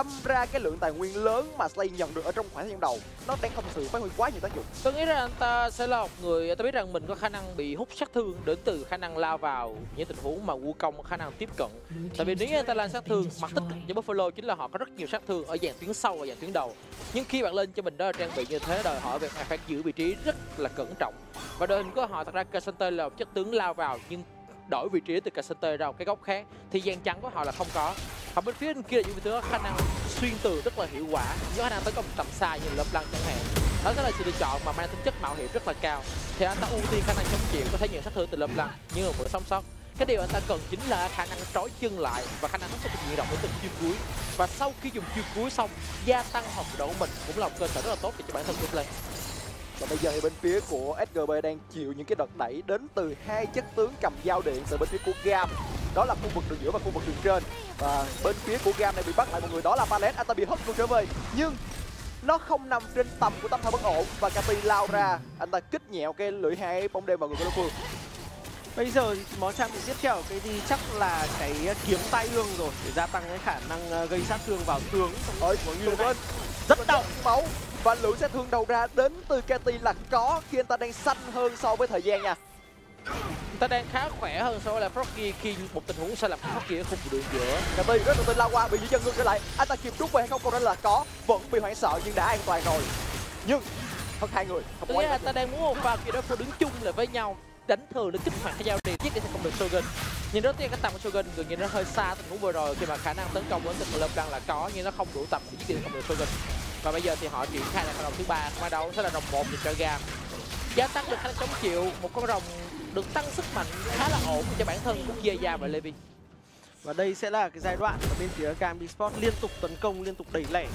A: đâm ra cái lượng tài nguyên lớn mà Slay nhận được ở trong khoảng thời gian đầu, nó đang không sự phát huy quá nhiều tác dụng.
B: Tôi nghĩ rằng anh ta sẽ là một người tôi biết rằng mình có khả năng bị hút sát thương đến từ khả năng lao vào những tình huống mà Wukong có khả năng tiếp cận. Tại vì nếu anh ta lan sát thương, mặt tích cực cho Buffalo chính là họ có rất nhiều sát thương ở dạng tuyến sau và dạng tuyến đầu. Nhưng khi bạn lên cho mình đó là trang bị như thế, đòi hỏi việc phải giữ vị trí rất là cẩn trọng. Và đội hình của họ thật ra Cassante là một chất tướng lao vào, nhưng đổi vị trí từ Cassante ra một cái góc khác, thì dàn chắn của họ là không có. Còn bên phía bên kia là những thứ có khả năng xuyên tường rất là hiệu quả những khả năng tấn công tầm xa như lớp lăng chẳng hạn. Đó sẽ là sự lựa chọn mà mang tính chất mạo hiểm rất là cao. Thì anh ta ưu tiên khả năng chống chịu, có thể nhận sát thương từ lập lăng nhưng mà vẫn sống sót. Cái điều anh ta cần chính là khả năng trói chân lại và khả năng hút được di động đến từng chiêu cuối. Và sau khi dùng chiêu cuối xong, gia tăng hồng độ của mình cũng là một cơ sở rất là tốt để cho bản thân vươn lên
A: và bây giờ thì bên phía của SGB đang chịu những cái đợt đẩy đến từ hai chất tướng cầm dao điện từ bên phía của Gam. Đó là khu vực đường giữa và khu vực đường trên. Và bên phía của Gam này bị bắt lại một người đó là Palet anh ta bị hất luôn trở về nhưng nó không nằm trên tầm của tâm thao bất ổn và Capi lao ra. Anh ta kích nhẹo cái lưỡi hai bóng đêm vào người của đối phương.
C: Bây giờ thì món trang bị tiếp theo của KD chắc là cái kiếm tai ương rồi để gia tăng cái khả năng ờ, gây sát thương vào tướng. Trong
A: ở
C: huống
A: bên
C: rất đau.
A: máu và lượng sát thương đầu ra đến từ Katy là có khi anh ta đang xanh hơn so với thời gian nha.
B: Anh ta đang khá khỏe hơn so với là Froggy khi một tình huống sai lầm Froggy ở khu đường giữa.
A: Katy rất tự tin lao qua bị giữ chân ngược trở lại. Anh ta kịp rút về hay không câu trả lời là có. Vẫn bị hoảng sợ nhưng đã an toàn rồi. Nhưng thật hai người không ai
B: là ta đang muốn một pha kia đối phương đứng chung lại với nhau đánh thường để kích hoạt cái giao điện giết để không được Shogun. Nhưng rất tiếc, cái tầm của Shogun gần như nó hơi xa tình huống vừa rồi khi mà khả năng tấn công đến tình lâm đang là có, nhưng nó không đủ tầm để giết để không được Shogun. Và bây giờ thì họ triển khai lại con rồng thứ ba qua đấu sẽ là rồng một dành cho gam gia tăng được khả năng chống chịu, một con rồng được tăng sức mạnh khá là ổn cho bản thân của Kia và Levi
C: và đây sẽ là cái giai đoạn mà bên phía Gam Sport liên tục tấn công, liên tục đẩy lẻ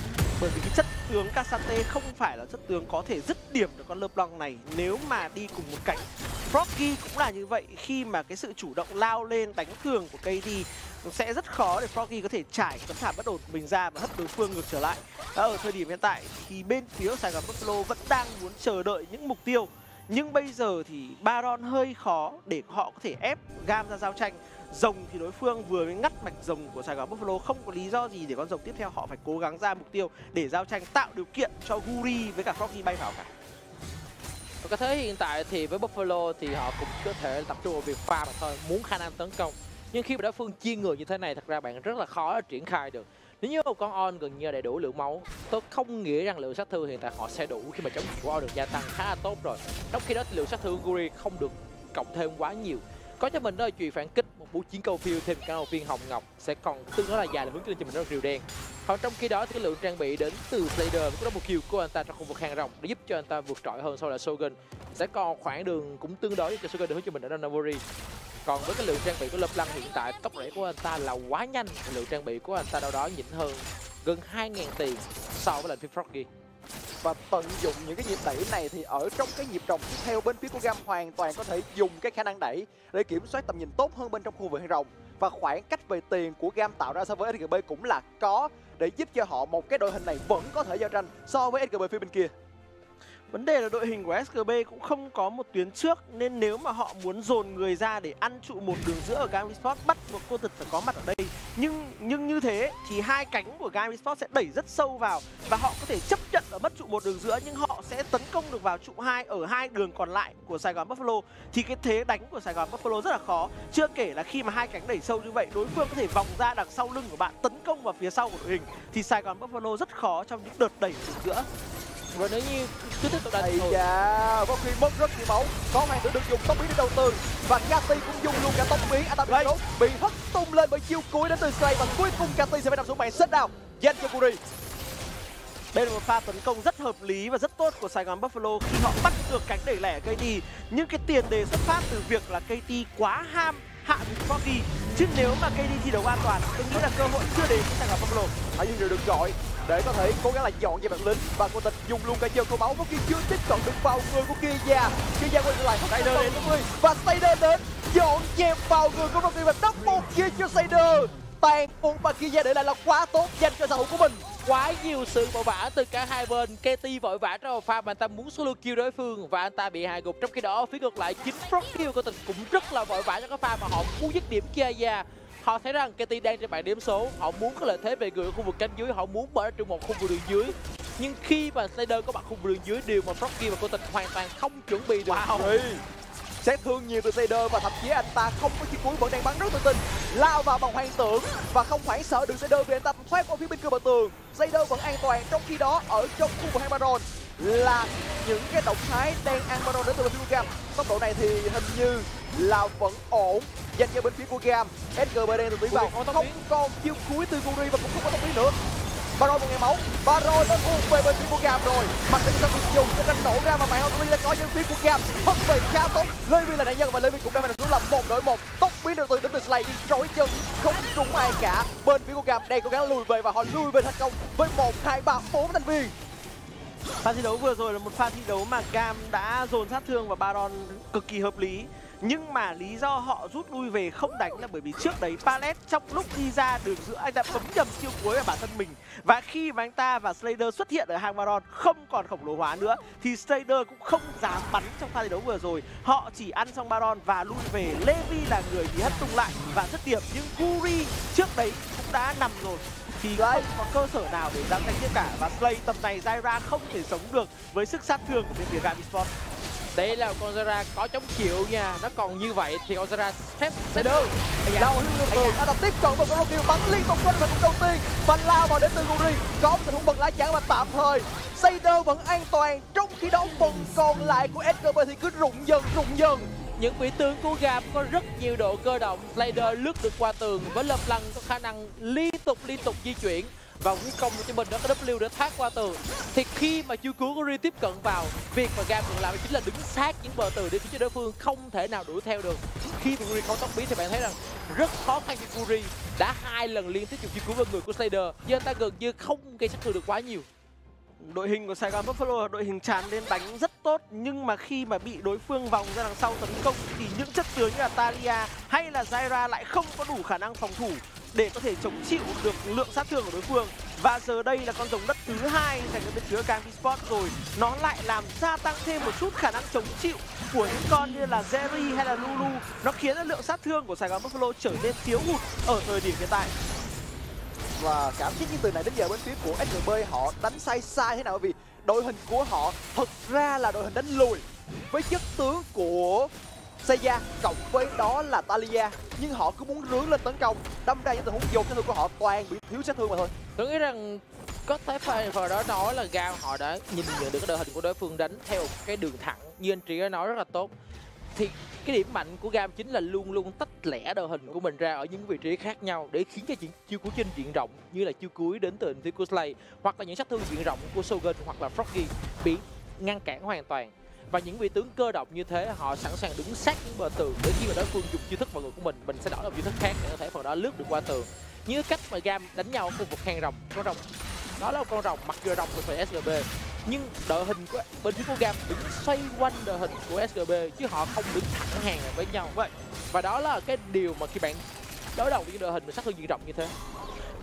C: bởi vì cái chất tướng Kasate không phải là chất tướng có thể dứt điểm được con LeBlanc này nếu mà đi cùng một cảnh. Froggy cũng là như vậy khi mà cái sự chủ động lao lên đánh thường của KD sẽ rất khó để Froggy có thể trải tấm thảm bất ổn của mình ra và hất đối phương ngược trở lại. Và ở thời điểm hiện tại thì bên phía Sài Gòn Buffalo vẫn đang muốn chờ đợi những mục tiêu nhưng bây giờ thì Baron hơi khó để họ có thể ép Gam ra giao tranh rồng thì đối phương vừa mới ngắt mạch rồng của Sài Gòn Buffalo không có lý do gì để con rồng tiếp theo họ phải cố gắng ra mục tiêu để giao tranh tạo điều kiện cho Guri với cả Froggy bay vào cả
B: Và có thế hiện tại thì với Buffalo thì họ cũng có thể tập trung vào việc pha mà thôi, muốn khả năng tấn công. Nhưng khi mà đối phương chia người như thế này, thật ra bạn rất là khó triển khai được. Nếu như một con On gần như đầy đủ lượng máu, tôi không nghĩ rằng lượng sát thương hiện tại họ sẽ đủ khi mà chống của On được gia tăng khá là tốt rồi. Trong khi đó thì lượng sát thương Guri không được cộng thêm quá nhiều. Có cho mình đó là chùy phản kích, một buổi chiến câu phiêu thêm cao viên hồng ngọc. Sẽ còn tương đối là dài là hướng lên cho mình đó là rìu đen. Còn trong khi đó thì cái lượng trang bị đến từ Slayer cũng cái một kill của anh ta trong khu vực hàng rộng để giúp cho anh ta vượt trội hơn sau là Shogun. Sẽ còn khoảng đường cũng tương đối cho Shogun được hướng cho mình ở Navori còn với cái lượng trang bị của Lâm Lăng hiện tại tốc độ của anh ta là quá nhanh lượng trang bị của anh ta đâu đó nhỉnh hơn gần 2.000 tiền so với lệnh phim Froggy
A: và tận dụng những cái nhịp đẩy này thì ở trong cái nhịp rồng tiếp theo bên phía của Gam hoàn toàn có thể dùng cái khả năng đẩy để kiểm soát tầm nhìn tốt hơn bên trong khu vực hàng rồng và khoảng cách về tiền của Gam tạo ra so với SGB cũng là có để giúp cho họ một cái đội hình này vẫn có thể giao tranh so với SGB phía bên kia.
C: Vấn đề là đội hình của SKB cũng không có một tuyến trước nên nếu mà họ muốn dồn người ra để ăn trụ một đường giữa ở Gam Esports bắt một cô thực phải có mặt ở đây. Nhưng nhưng như thế thì hai cánh của Gam Esports sẽ đẩy rất sâu vào và họ có thể chấp nhận ở mất trụ một đường giữa nhưng họ sẽ tấn công được vào trụ hai ở hai đường còn lại của Sài Gòn Buffalo thì cái thế đánh của Sài Gòn Buffalo rất là khó. Chưa kể là khi mà hai cánh đẩy sâu như vậy, đối phương có thể vòng ra đằng sau lưng của bạn tấn công vào phía sau của đội hình thì Sài Gòn Buffalo rất khó trong những đợt đẩy đường giữa
B: và nếu như cứ tiếp tục đánh
A: Ây
B: thôi.
A: da, có khi mất rất nhiều máu. Có hoàng tử được dùng tốc biến để đầu tư. Và Kati cũng dùng luôn cả tốc biến Anh ta bị Bị hất tung lên bởi chiêu cuối đến từ Slay Và cuối cùng Kati sẽ phải nằm xuống bàn set down. Dành cho Kuri
C: Đây là một pha tấn công rất hợp lý và rất tốt của Sài Gòn Buffalo khi họ bắt được cánh đẩy lẻ KT. Nhưng cái tiền đề xuất phát từ việc là KT quá ham hạ bị Foggy. Chứ nếu mà KT thi đấu an toàn, tôi nghĩ là cơ hội chưa đến với Sài Gòn Buffalo.
A: Hãy nhưng đều được gọi để có thể cố gắng là dọn về bản lính và cô tịch dùng luôn cả chơi cô máu có khi chưa tiếp cận được vào người của kia già kia già quay trở lại Snyder đến. và Snyder đến dọn dẹp vào người của Rocky và double kill cho Snyder tàn một và kia để lại là quá tốt dành cho sở hữu của mình.
B: Quá nhiều sự vội vã từ cả hai bên. KT vội vã trong pha mà anh ta muốn solo kill đối phương. Và anh ta bị hạ gục. Trong khi đó phía ngược lại chính Frogkill của tình cũng rất là vội vã trong cái pha mà họ muốn dứt điểm Kiaya họ thấy rằng KT đang trên bảng điểm số. Họ muốn có lợi thế về người ở khu vực cánh dưới. Họ muốn mở ra trong một khu vực đường dưới. Nhưng khi mà Slider có mặt khu vực đường dưới điều mà Frogkill và cô tình hoàn toàn không chuẩn bị được.
A: Wow. Xét thương nhiều từ Snyder và thậm chí anh ta không có chiếc cuối vẫn đang bắn rất tự tin. Lao vào bằng hoang tưởng và không hoảng sợ được Snyder vì anh ta thoát qua phía bên kia bờ tường. Snyder vẫn an toàn trong khi đó ở trong khu vực hang Baron là những cái động thái đang ăn Baron đến từ bên phía của Gam. Tốc độ này thì hình như là vẫn ổn. Dành cho bên phía của Gam. SGB đang từ tiến vào. Không còn chiêu cuối từ Guri và cũng không có tốc biến nữa. Baron một ngày máu. Baron đã thuộc về bên phía của Gam rồi. Mặt đánh sẽ bị dùng tranh nổ ra và mạng Autory đã có những phía của Gam. Hất về khá tốt. Levi là nạn nhân và Levi cũng đang phải xuống là một đội một. Tốc biến được từ đến từ Slay đi. Trối chân. Không trúng ai cả. Bên phía của Gam đang cố gắng lùi về và họ lùi về thành công với một hai ba bốn thành viên
C: Pha thi đấu vừa rồi là một pha thi đấu mà Gam đã dồn sát thương và Baron cực kỳ hợp lý. Nhưng mà lý do họ rút lui về không đánh là bởi vì trước đấy Pallet trong lúc đi ra đường giữa anh ta bấm nhầm siêu cuối vào bản thân mình. Và khi mà anh ta và Slayer xuất hiện ở hang Baron không còn khổng lồ hóa nữa, thì Slayer cũng không dám bắn trong pha thi đấu vừa rồi. Họ chỉ ăn xong Baron và lui về. Levi là người bị hất tung lại và rất điểm. Nhưng Kuri trước đấy cũng đã nằm rồi thì không có cơ sở nào để dám đánh tiếp cả và Slay tầm này Zyra không thể sống được với sức sát thương của bên phía Gam Esports.
B: đây là con Zara có chống chịu nha nó còn như vậy thì con Zara phép sẽ
A: hướng ngược tường anh ta tiếp cận vào con Rocky bắn liên tục quanh phần đầu tiên và lao vào đến từ Guri. Có một tình huống bật lá chắn mà tạm thời. Snyder vẫn an toàn trong khi đó phần còn lại của SGB thì cứ rụng dần rụng dần
B: những vị tướng của Gam có rất nhiều độ cơ động. Slider lướt được qua tường với Lâm Lăng, có khả năng liên tục liên tục di chuyển. Và quy công cho mình đó có W để thoát qua tường. Thì khi mà chiêu cứu của Ri tiếp cận vào, việc mà Gam cần làm chính là đứng sát những bờ tường để khiến cho đối phương không thể nào đuổi theo được. Khi mà ri không tóc biến thì bạn thấy rằng rất khó khăn cho Ri đã hai lần liên tiếp dùng chiêu cứu vào người của Slider giờ ta gần như không gây sát thương được quá nhiều.
C: Đội hình của Sài Gòn Buffalo là đội hình tràn lên đánh rất tốt, nhưng mà khi mà bị đối phương vòng ra đằng sau tấn công thì những chất tướng như là Talia hay là Zaira lại không có đủ khả năng phòng thủ để có thể chống chịu được lượng sát thương của đối phương. Và giờ đây là con rồng đất thứ hai dành cho bên phía Gang Sport rồi. Nó lại làm gia tăng thêm một chút khả năng chống chịu của những con như là Jerry hay là Lulu. Nó khiến cho lượng sát thương của Sài Gòn Buffalo trở nên thiếu hụt ở thời điểm hiện tại
A: và cảm giác như từ này đến giờ bên phía của SGB họ đánh sai sai thế nào? Vì đội hình của họ thật ra là đội hình đánh lùi với chất tướng của Seiya cộng với đó là Talia nhưng họ cứ muốn rướng lên tấn công, đâm ra những tình huống dồn sát thương của họ toàn bị thiếu sát thương mà thôi.
B: Tôi nghĩ rằng có thể phải vào đó nói là Gao. Họ đã nhìn nhận được cái đội hình của đối phương đánh theo cái đường thẳng. Như anh Trí đã nói, rất là tốt thì cái điểm mạnh của Gam chính là luôn luôn tách lẻ đội hình của mình ra ở những vị trí khác nhau để khiến cho chuyện chiêu cuối trên diện rộng, như là chiêu cuối đến từ phía của Slay hoặc là những sát thương diện rộng của Sogan hoặc là Froggy bị ngăn cản hoàn toàn. Và những vị tướng cơ động như thế, họ sẵn sàng đứng sát những bờ tường để khi mà đối phương dùng chiêu thức vào người của mình mình sẽ đổi một chiêu thức khác để có thể phần đó lướt được qua tường. Như cách mà Gam đánh nhau ở khu vực hang rồng, con rồng, đó là một con rồng mặc dù rồng thuộc về SGB nhưng đội hình của bên phía của Gam đứng xoay quanh đội hình của SGB chứ họ không đứng thẳng hàng với nhau vậy. Và đó là cái điều mà khi bạn đối đầu với đội hình sát thương diện rộng như thế.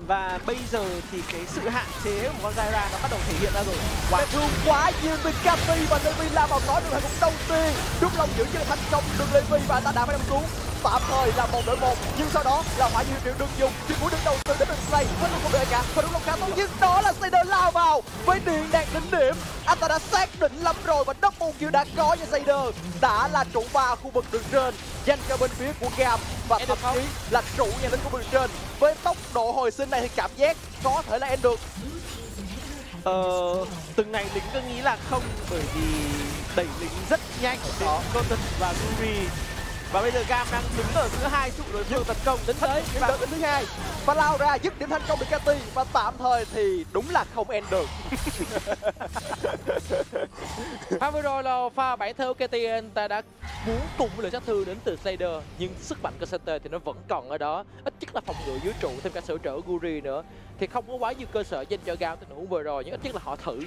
C: Và bây giờ thì cái sự hạn chế của con Zyra nó bắt đầu thể hiện ra rồi.
A: Wow. thương quá nhiều từ Capi và Levi lao vào có được động đầu tiên Trúc Long giữ chân thành công được Levi và ta đã phải đâm xuống tạm thời là một đội một. Nhưng sau đó là hỏa diệu triệu được dùng. Chuyến cuối đứng đầu tư đến được slay với một không đời cả và đúng lúc khá tốt. Nhưng đó là Snyder lao vào. Với điện đạt đỉnh điểm anh ta đã xác định lắm rồi và double kill đã có cho Snyder. Đã là trụ ba khu vực đường trên. Dành cho bên phía của Gam và thậm chí là trụ nhà lính của đường trên. Với tốc độ hồi sinh này thì cảm giác có thể là end được
C: ờ, từng ngày lính cứ nghĩ là không bởi vì đẩy lính rất nhanh đến Cotton và Yuri và bây giờ Gam đang đứng ở giữa hai trụ đối phương tấn công.
A: Đến tới những đợt thứ hai. Và lao ra dứt điểm thành công được Kati và tạm thời thì đúng là không end được.
B: Pha vừa rồi là pha bảy theo KT anh ta đã muốn cùng với lượng sát thương đến từ Slayer nhưng sức mạnh của Center thì nó vẫn còn ở đó. Ít nhất là phòng ngự dưới trụ thêm cả sự trợ Guri nữa. Thì không có quá nhiều cơ sở dành cho Gao tình huống vừa rồi nhưng ít nhất là họ thử.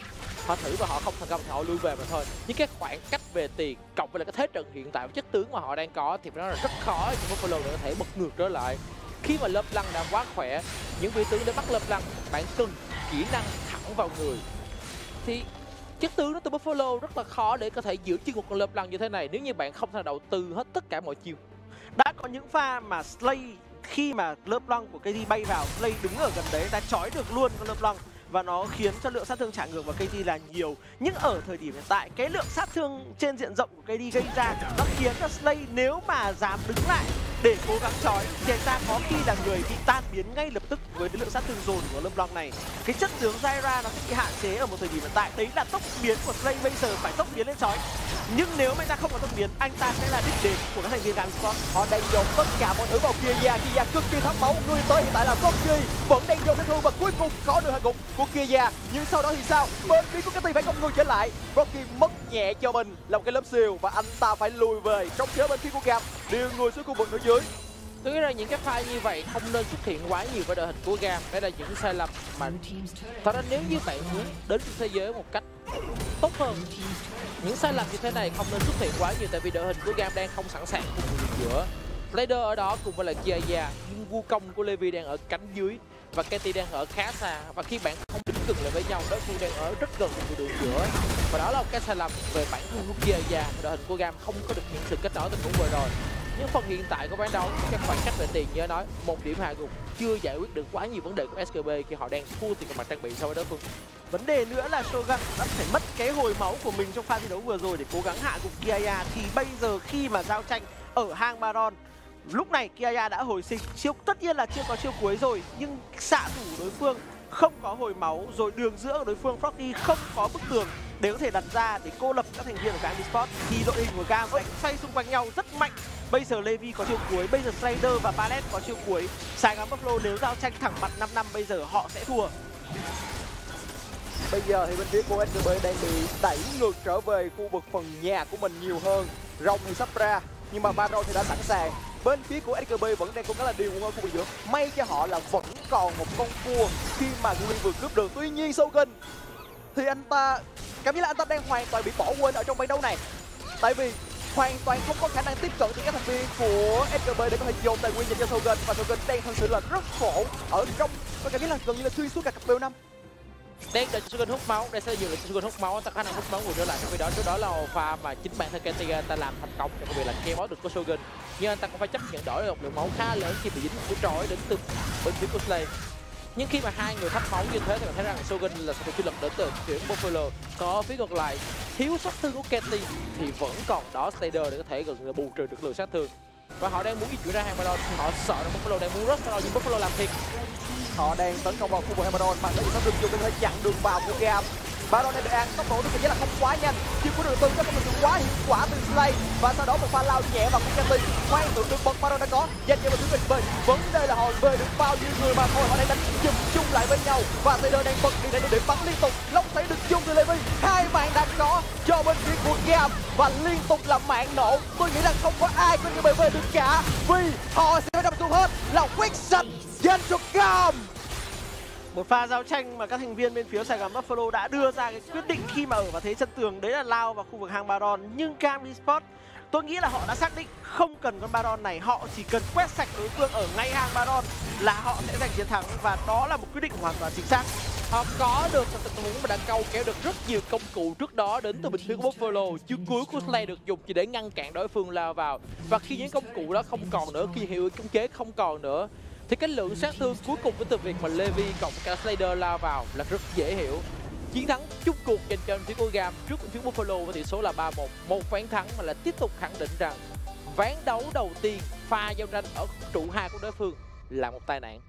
B: Họ thử và họ không thành công thì họ lui về mà thôi. Những cái khoảng cách về tiền cộng với là cái thế trận hiện tại và chất tướng mà họ đang có thì nó là rất khó. Cho Buffalo để có thể bật ngược trở lại. Khi mà lớp lăng đã quá khỏe, những vị tướng để bắt lớp lăng, bạn cần kỹ năng thẳng vào người. Thì chất tướng nó từ Buffalo rất là khó để có thể giữ chân một con lớp lăng như thế này. Nếu như bạn không thể đầu tư hết tất cả mọi chiêu
C: đã có những pha mà Slay, khi mà lớp lăng của KD bay vào, Slay đứng ở gần đấy ta chói được luôn con lớp lăng và nó khiến cho lượng sát thương trả ngược vào KD là nhiều. Nhưng ở thời điểm hiện tại, cái lượng sát thương trên diện rộng của KD gây ra nó khiến cho Slay nếu mà dám đứng lại để cố gắng chói thì ra ta có khi là người bị tan biến ngay lập tức với lượng sát thương dồn của lâm long này. Cái chất tướng Zyra nó bị hạn chế ở một thời điểm hiện tại. Đấy là tốc biến của Slay bây giờ phải tốc biến lên chói nhưng nếu mà anh ta không có tốc biến, anh ta sẽ là đích đến của các thành viên Gang Sport
A: họ đang dồn tất cả mọi thứ vào kia Kia Kia cực kỳ thấm máu, người tới hiện tại là Rocky vẫn đang dồn sát thương và cuối cùng có được hạ gục của Kia nhưng sau đó thì sao? Bên phía của cái phải không người trở lại. Rocky mất nhẹ cho mình, là một cái lớp siêu và anh ta phải lùi về trong chế bên phía của Gam điều người xuống khu vực ở dưới
B: tôi nghĩ là những cái pha như vậy không nên xuất hiện quá nhiều với đội hình của Gam. Đây là những sai lầm mà thật ra nếu như bạn muốn đến thế giới một cách tốt hơn, những sai lầm như thế này không nên xuất hiện quá nhiều tại vì đội hình của Gam đang không sẵn sàng cùng giữa. Raider ở đó cùng với là Kiaya nhưng công của Levi đang ở cánh dưới và Katy đang ở khá xa. Và khi bạn không đứng gần lại với nhau, đối phương đang ở rất gần từ đường giữa. Và đó là một cái sai lầm về bản thân của Kiaya đội hình của Gam không có được những sự kết nối tình huống vừa rồi nhưng phần hiện tại của bán đấu cái khoảng cách về tiền như nói, một điểm hạ gục chưa giải quyết được quá nhiều vấn đề của SKB khi họ đang thua tiền mặt trang bị so với đối phương.
C: Vấn đề nữa là Shogun đã phải mất cái hồi máu của mình trong pha thi đấu vừa rồi để cố gắng hạ gục Kiaya. Thì bây giờ khi mà giao tranh ở hang Baron, lúc này Kiaya đã hồi sinh. Chiêu tất nhiên là chưa có chiêu cuối rồi, nhưng xạ thủ đối phương không có hồi máu, rồi đường giữa của đối phương Froggy không có bức tường để có thể đặt ra để cô lập các thành viên của Gang Sport thì đội hình của Gang sẽ xoay xung quanh nhau rất mạnh. Bây giờ Levi có chiêu cuối, bây giờ Slider và Pallet có chiêu cuối. Sai Gòn Buffalo nếu giao tranh thẳng mặt 5 năm, bây giờ họ sẽ thua.
A: Bây giờ thì bên phía của SCB đang bị đẩy ngược trở về khu vực phần nhà của mình nhiều hơn. Rồng thì sắp ra, nhưng mà Baron thì đã sẵn sàng bên phía của SKB vẫn đang cố gắng là điều ngon khu vực giữa may cho họ là vẫn còn một con cua khi mà Gulli vừa cướp được. Tuy nhiên Sogan thì anh ta cảm giác là anh ta đang hoàn toàn bị bỏ quên ở trong ván đấu này. Tại vì hoàn toàn không có khả năng tiếp cận từ các thành viên của SKB để có thể dồn tài nguyên dành cho Sogan và Sogan đang thật sự là rất khổ ở trong tôi cảm giác là gần như là xuyên suốt cả cặp BO5
B: đang đợi Shogun hút máu đây sẽ dừng lại Shogun hút máu ta khả năng hút máu người trở lại. Trong khi đó, trước đó là pha mà chính bản thân Kentiga ta làm thành công trong việc là kéo máu được của Shogun. Nhưng anh ta cũng phải chấp nhận đổi được lượng máu khá lớn khi bị dính của trói đến từ bên phía của Slay. Nhưng khi mà hai người thấp máu như thế thì mình thấy rằng Shogun là sự chủ lực đến từ chuyển Buffalo. Có phía ngược lại, thiếu sát thương của Kenty thì vẫn còn đó Slayer để có thể gần bù trừ được lượng sát thương và họ đang muốn di chuyển ra hàng Baron họ sợ rằng Buffalo đang muốn rất vào nhưng Buffalo làm thiệt.
A: Họ đang tấn công vào khu vực Hammeron bằng cái gì đường dùng để có thể chặn đường vào của Gam. Baron đang được ăn tốc độ tôi cảm giác là không quá nhanh. Chưa có đường tư chắc không được quá hiệu quả từ Slay và sau đó một pha lao nhẹ vào của Kenty khoan tưởng được bật Baron đã có. Dành cho một thứ mình bên vấn đề là họ về được bao nhiêu người mà thôi. Họ đang đánh chùm chung lại bên nhau. Và Taylor đang bật đi để điểm bắn liên tục. Lốc xoáy được chung từ Levi hai mạng đã có cho bên phía của Gam và liên tục là mạng nổ. Tôi nghĩ rằng không có ai có thể về được cả, vì họ sẽ phải đập xuống hết. Là quyết sạch dành cho Gam.
C: Một pha giao tranh mà các thành viên bên phía Sài Gòn Buffalo đã đưa ra cái quyết định khi mà ở vào thế chân tường. Đấy là lao vào khu vực hang Baron. Nhưng Cam Esports, tôi nghĩ là họ đã xác định không cần con Baron này. Họ chỉ cần quét sạch đối phương ở ngay hang Baron là họ sẽ giành chiến thắng. Và đó là một quyết định hoàn toàn chính xác
B: họ có được một tình huống mà đã câu kéo được rất nhiều công cụ trước đó đến từ bên phía của Buffalo. Chứ cuối của Slay được dùng chỉ để ngăn cản đối phương lao vào. Và khi những công cụ đó không còn nữa, khi hiệu công chế không còn nữa, thì cái lượng sát thương cuối cùng với từ việc mà Levi cộng cả Slayer lao vào là rất dễ hiểu. Chiến thắng chung cuộc dành cho phía của Gam trước phía Buffalo với tỷ số là 3-1 một. Ván thắng mà lại tiếp tục khẳng định rằng ván đấu đầu tiên pha giao tranh ở trụ hai của đối phương là một tai nạn.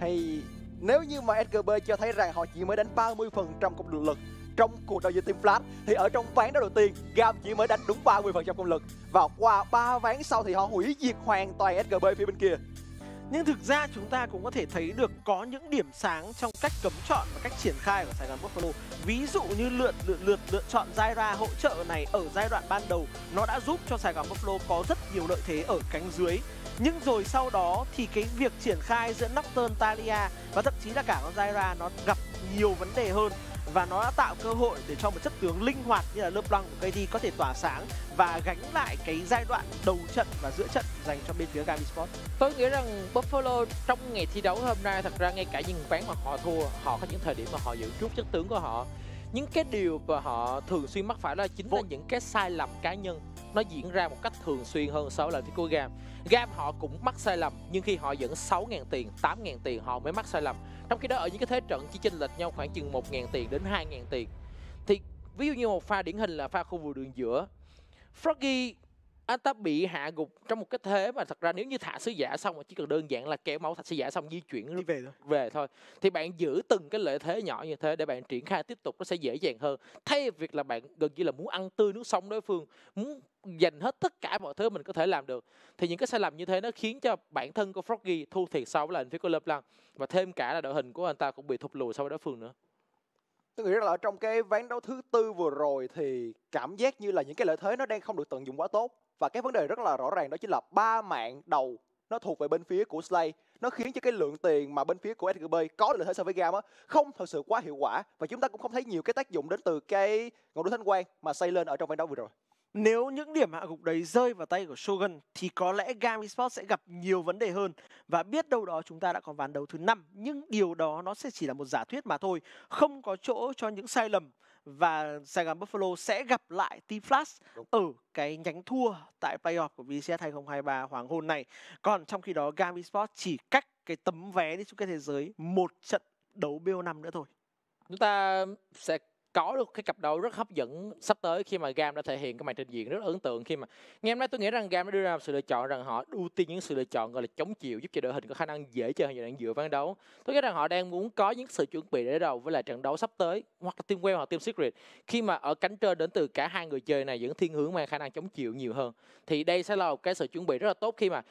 A: Hay nếu như mà SGB cho thấy rằng họ chỉ mới đánh 30% công lực, trong cuộc giao giữa team flash, thì ở trong ván đó đầu tiên, Gam chỉ mới đánh đúng 30% công lực và qua ba ván sau thì họ hủy diệt hoàn toàn SGB phía bên kia
C: nhưng thực ra chúng ta cũng có thể thấy được có những điểm sáng trong cách cấm chọn và cách triển khai của Sài Gòn Buffalo. Ví dụ như lượt lượt lượt, lựa chọn Zaira hỗ trợ này ở giai đoạn ban đầu, nó đã giúp cho Sài Gòn Buffalo có rất nhiều lợi thế ở cánh dưới. Nhưng rồi sau đó thì cái việc triển khai giữa Nocturne, Talia và thậm chí là cả con Zaira nó gặp nhiều vấn đề hơn và nó đã tạo cơ hội để cho một chất tướng linh hoạt như là LeBlanc của KD có thể tỏa sáng và gánh lại cái giai đoạn đầu trận và giữa trận dành cho bên phía Gami Sport.
B: Tôi nghĩ rằng Buffalo trong ngày thi đấu hôm nay thật ra ngay cả những ván mà họ thua, họ có những thời điểm mà họ giữ chút chất tướng của họ. Những cái điều mà họ thường xuyên mắc phải đó chính là những cái sai lầm cá nhân nó diễn ra một cách thường xuyên hơn so với lại phía của Gam. Gam họ cũng mắc sai lầm nhưng khi họ dẫn 6.000 tiền, 8.000 tiền họ mới mắc sai lầm. Trong khi đó ở những cái thế trận chỉ chênh lệch nhau khoảng chừng 1.000 tiền đến 2.000 tiền. Thì ví dụ như một pha điển hình là pha khu vực đường giữa. Froggy anh ta bị hạ gục trong một cái thế mà thật ra nếu như thả sứ giả xong mà chỉ cần đơn giản là kéo máu thả sứ giả xong di chuyển
C: đi về thôi.
B: về thôi thì bạn giữ từng cái lợi thế nhỏ như thế để bạn triển khai tiếp tục nó sẽ dễ dàng hơn. Thay việc là bạn gần như là muốn ăn tươi nước sống đối phương muốn dành hết tất cả mọi thứ mình có thể làm được thì những cái sai lầm như thế nó khiến cho bản thân của Froggy thu thiệt so với lại phía của LeBlanc. Và thêm cả là đội hình của anh ta cũng bị thụt lùi với đối phương nữa.
A: Tôi nghĩ là trong cái ván đấu thứ tư vừa rồi thì cảm giác như là những cái lợi thế nó đang không được tận dụng quá tốt và cái vấn đề rất là rõ ràng đó chính là ba mạng đầu nó thuộc về bên phía của Slay. Nó khiến cho cái lượng tiền mà bên phía của SGB có được lợi thế so với Gam á, không thật sự quá hiệu quả. Và chúng ta cũng không thấy nhiều cái tác dụng đến từ cái ngọn núi thanh quang mà xây lên ở trong ván đấu vừa rồi.
C: Nếu những điểm hạ gục đấy rơi vào tay của Shogun thì có lẽ Gam Esports sẽ gặp nhiều vấn đề hơn. Và biết đâu đó chúng ta đã có ván đấu thứ năm, nhưng điều đó nó sẽ chỉ là một giả thuyết mà thôi. Không có chỗ cho những sai lầm và Sài Gòn Buffalo sẽ gặp lại Team Flash Đúng. ở cái nhánh thua tại playoff của VCS 2023 hoàng hôn này. Còn trong khi đó Gam Esports chỉ cách cái tấm vé đi chung kết thế giới một trận đấu BO5 nữa thôi.
B: Chúng ta sẽ có được cái cặp đấu rất hấp dẫn sắp tới khi mà Gam đã thể hiện cái màn trình diễn rất ấn tượng khi mà ngày hôm nay tôi nghĩ rằng Gam đã đưa ra một sự lựa chọn rằng họ ưu tiên những sự lựa chọn, gọi là, chống chịu giúp cho đội hình có khả năng dễ chơi hơn đang dựa ván đấu. Tôi nghĩ rằng họ đang muốn có những sự chuẩn bị để đầu với lại trận đấu sắp tới, hoặc là team quen hoặc team secret, khi mà ở cánh trên đến từ cả hai người chơi này vẫn thiên hướng mang khả năng chống chịu nhiều hơn. Thì đây sẽ là một cái sự chuẩn bị rất là tốt khi mà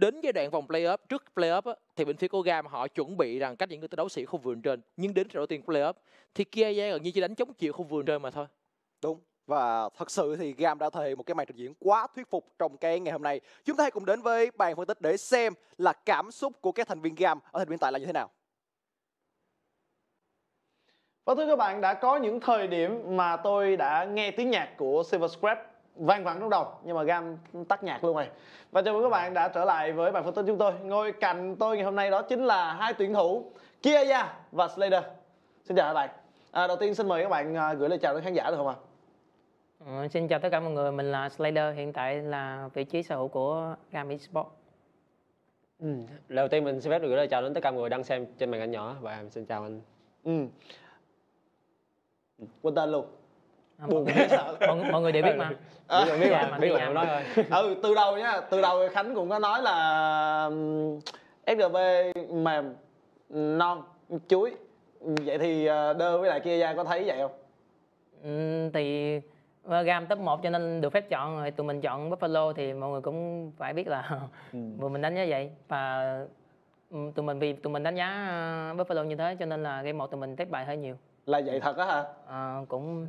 B: đến giai đoạn vòng playoff trước playoff á, thì bên phía cô Gam họ chuẩn bị rằng cách những người đấu sĩ khu vườn trên nhưng đến trận đầu tiên playoff thì kia gần như chỉ đánh chống chịu khu vườn trên mà thôi
A: đúng và thật sự thì Gam đã thể một cái màn trình diễn quá thuyết phục trong cái ngày hôm nay. Chúng ta hãy cùng đến với bàn phân tích để xem là cảm xúc của các thành viên Gam ở thời điểm hiện tại là như thế nào.
D: Và thưa các bạn, đã có những thời điểm mà tôi đã nghe tiếng nhạc của Silver Scrap vang vẳng trong đầu nhưng mà Gam tắt nhạc luôn rồi. Và chào mừng các bạn đã trở lại với bàn phân tích chúng tôi. Ngồi cạnh tôi ngày hôm nay đó chính là hai tuyển thủ Kiaya và Slater. Xin chào các bạn. À, đầu tiên xin mời các bạn à, gửi lời chào đến khán giả được không ạ?
E: Ờ, xin chào tất cả mọi người, mình là Slater, hiện tại là vị trí sở hữu của Gam Esports.
F: Ừ. Đầu tiên mình xin phép được gửi lời chào đến tất cả mọi người đang xem trên màn ảnh nhỏ và em xin chào anh.
D: Ừ. Quên tên luôn.
E: À,
D: Buồn
E: mọi, mọi, người- mọi người đều biết mà.
D: À,
F: biết rồi, biết rồi,
E: mà
F: biết rồi, em nói thôi.
D: ừ từ đầu nhá từ đầu khánh cũng có nói là sgb mềm non chuối. Vậy thì ờ, đơ với lại kia ra có thấy vậy không?
E: Ừm, thì ờ, Gam top 1 cho nên được phép chọn rồi. Tụi mình chọn Buffalo thì mọi người cũng phải biết là vừa mình đánh giá vậy. Và tụi mình vì tụi mình đánh giá Buffalo như thế cho nên là game 1 tụi mình test bài hơi nhiều.
D: là vậy thật á hả?
E: Ờ, cũng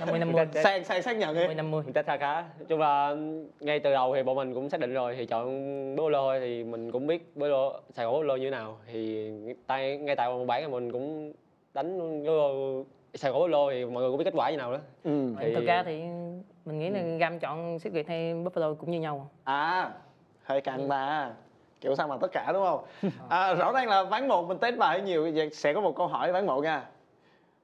E: 50 50
D: sang sang xác nhận đi
E: 50 50.
F: Mình test khá khá. Nói chung là ngay từ đầu thì bọn mình cũng xác định rồi thì chọn Bolo thôi thì mình cũng biết Bolo Sài Gòn Bolo như thế nào thì tay ngay tại vòng bán thì mình cũng đánh Bolo Sài Gòn Bolo thì mọi người cũng biết kết quả như nào đó.
D: ừ.
F: Thì-
E: Thực ra thì mình nghĩ là Gam chọn Secret hay Buffalo cũng như nhau.
D: à hơi căng ta kiểu sao mà tất cả đúng không à, rõ ràng là ván một mình test bài hơi nhiều sẽ có một câu hỏi ván một nha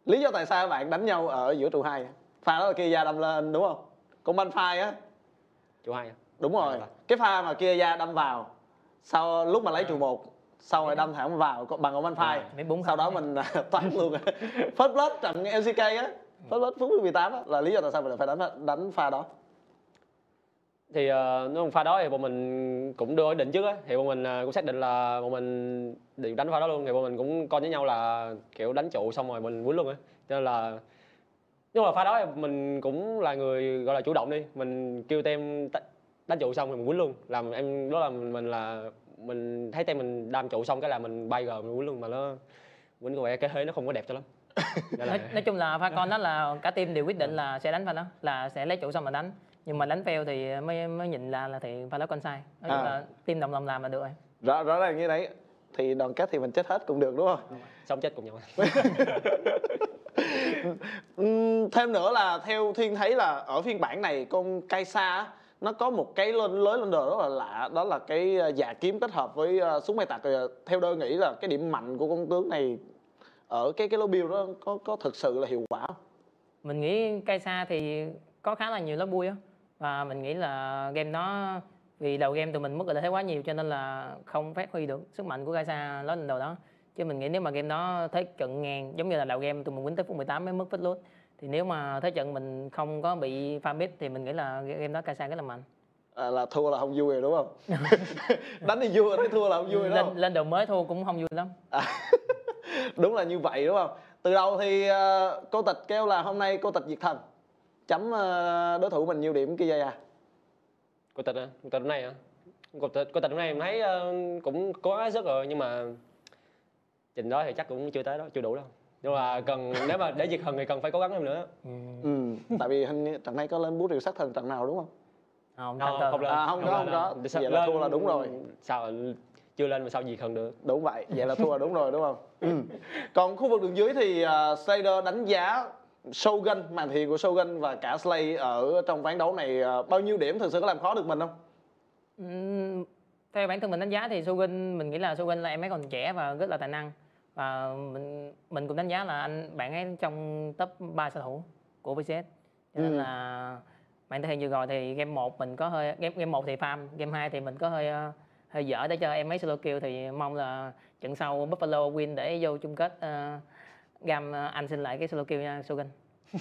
D: lý do tại sao bạn đánh nhau ở giữa trụ hai pha đó là kia ra đâm lên đúng không? Còn banh phai á.
F: Chủ hai.
D: đúng rồi. Cái pha mà kia ra đâm vào sau lúc mà lấy trụ một sau rồi đâm thẳng vào bằng ống banh phai.
E: Bốn
D: sau đó mình toán luôn. First blood trận LCK á. First blood phút 18 á là lý do tại sao mình phải đánh đánh pha đó.
F: Thì uh, nó pha đó thì bọn mình cũng đưa ý định trước á. Thì bọn mình ờ, cũng xác định là bọn mình định đánh pha đó luôn. Thì bọn mình cũng coi với nhau là kiểu đánh trụ xong rồi mình quýnh luôn á. Cho nên là nhưng mà pha đó mình cũng là người gọi là chủ động đi. Mình kêu tem đánh trụ xong thì mình quýnh luôn. Làm em đó là mình, mình là mình thấy tem mình đam trụ xong cái là mình bay gờ mình quýnh luôn. Mà nó quýnh có vẻ cái thế nó không có đẹp cho lắm. Là-
E: nói, nói chung là pha con đó là cả team đều quyết định là sẽ đánh pha đó là sẽ lấy chủ xong mà đánh. Nhưng mà đánh fail thì mới mới nhìn là là thì pha đó con sai. Nói chung
D: À.
E: là team đồng lòng làm là được rồi.
D: Rõ rõ ràng như đấy thì đoàn kết thì mình chết hết cũng được đúng không?
F: Sống chết cùng nhau
D: thêm nữa là theo thiên thấy là ở phiên bản này con Kaisa á, nó có một cái lên lối lên đồ rất là lạ đó là cái ờ, giả kiếm kết hợp với ờ, súng bay tạc ờ, theo tôi nghĩ là cái điểm mạnh của con tướng này ở cái cái lối build đó có có thực sự là hiệu quả không?
E: mình nghĩ Kaisa thì có khá là nhiều lớp bui á và mình nghĩ là game đó vì đầu game tụi mình mất lợi thế quá nhiều cho nên là không phát huy được sức mạnh của Kaisa lớn lên đầu đó chứ mình nghĩ nếu mà game đó thế trận ngàn giống như là đầu game tụi mình win tới phút 18 mới mất phích lút thì nếu mà thế trận mình không có bị pha mid thì mình nghĩ là game đó Kaisa rất là mạnh.
D: À, là thua là không vui rồi đúng không? Đánh thì vui thấy thua là không vui đúng
E: lên
D: không
E: lên đầu mới thua cũng không vui lắm.
D: Đúng là như vậy đúng không? Từ đầu thì ờ, cô tịch kêu là hôm nay cô tịch diệt thần. Chấm ờ, đối thủ mình nhiêu điểm kia à?
F: Cô tịch á cô tịch hôm nay hả? Cô tịch cô tịch hôm nay em thấy ờ, cũng có sức rồi nhưng mà trình đó thì chắc cũng chưa tới đó chưa đủ đâu nhưng mà cần nếu mà để diệt thần thì cần phải cố gắng thêm nữa
E: ừ.
D: ừ tại vì hình như trận này có lên bút rìu sát thần trận nào đúng không
E: không,
F: không,
E: Thunder.
F: không lên
D: À, không có, không
F: lên.
D: có.
F: Để sao-
D: Vậy là thua là đúng rồi.
F: sao chưa lên mà sao diệt thần được
D: đúng vậy vậy là thua là đúng rồi đúng không ừ. còn khu vực đường dưới thì uh, Slayer đánh giá Shogun màn thiện của Shogun và cả Slay ở trong ván đấu này ờ, bao nhiêu điểm thực sự có làm khó được mình không
E: Ừm, theo bản thân mình đánh giá thì Shogun mình nghĩ là Shogun là em ấy còn trẻ và rất là tài năng và mình mình cũng đánh giá là anh bạn ấy trong top 3 sở thủ của VCS cho nên
D: Ừ.
E: là bạn thể hiện vừa rồi thì game 1 mình có hơi game game 1 thì farm game 2 thì mình có hơi ờ, hơi dở để cho em ấy solo kill thì mong là trận sau Buffalo win để vô chung kết uh, gam ờ, anh xin lại cái solo kill nha Shogun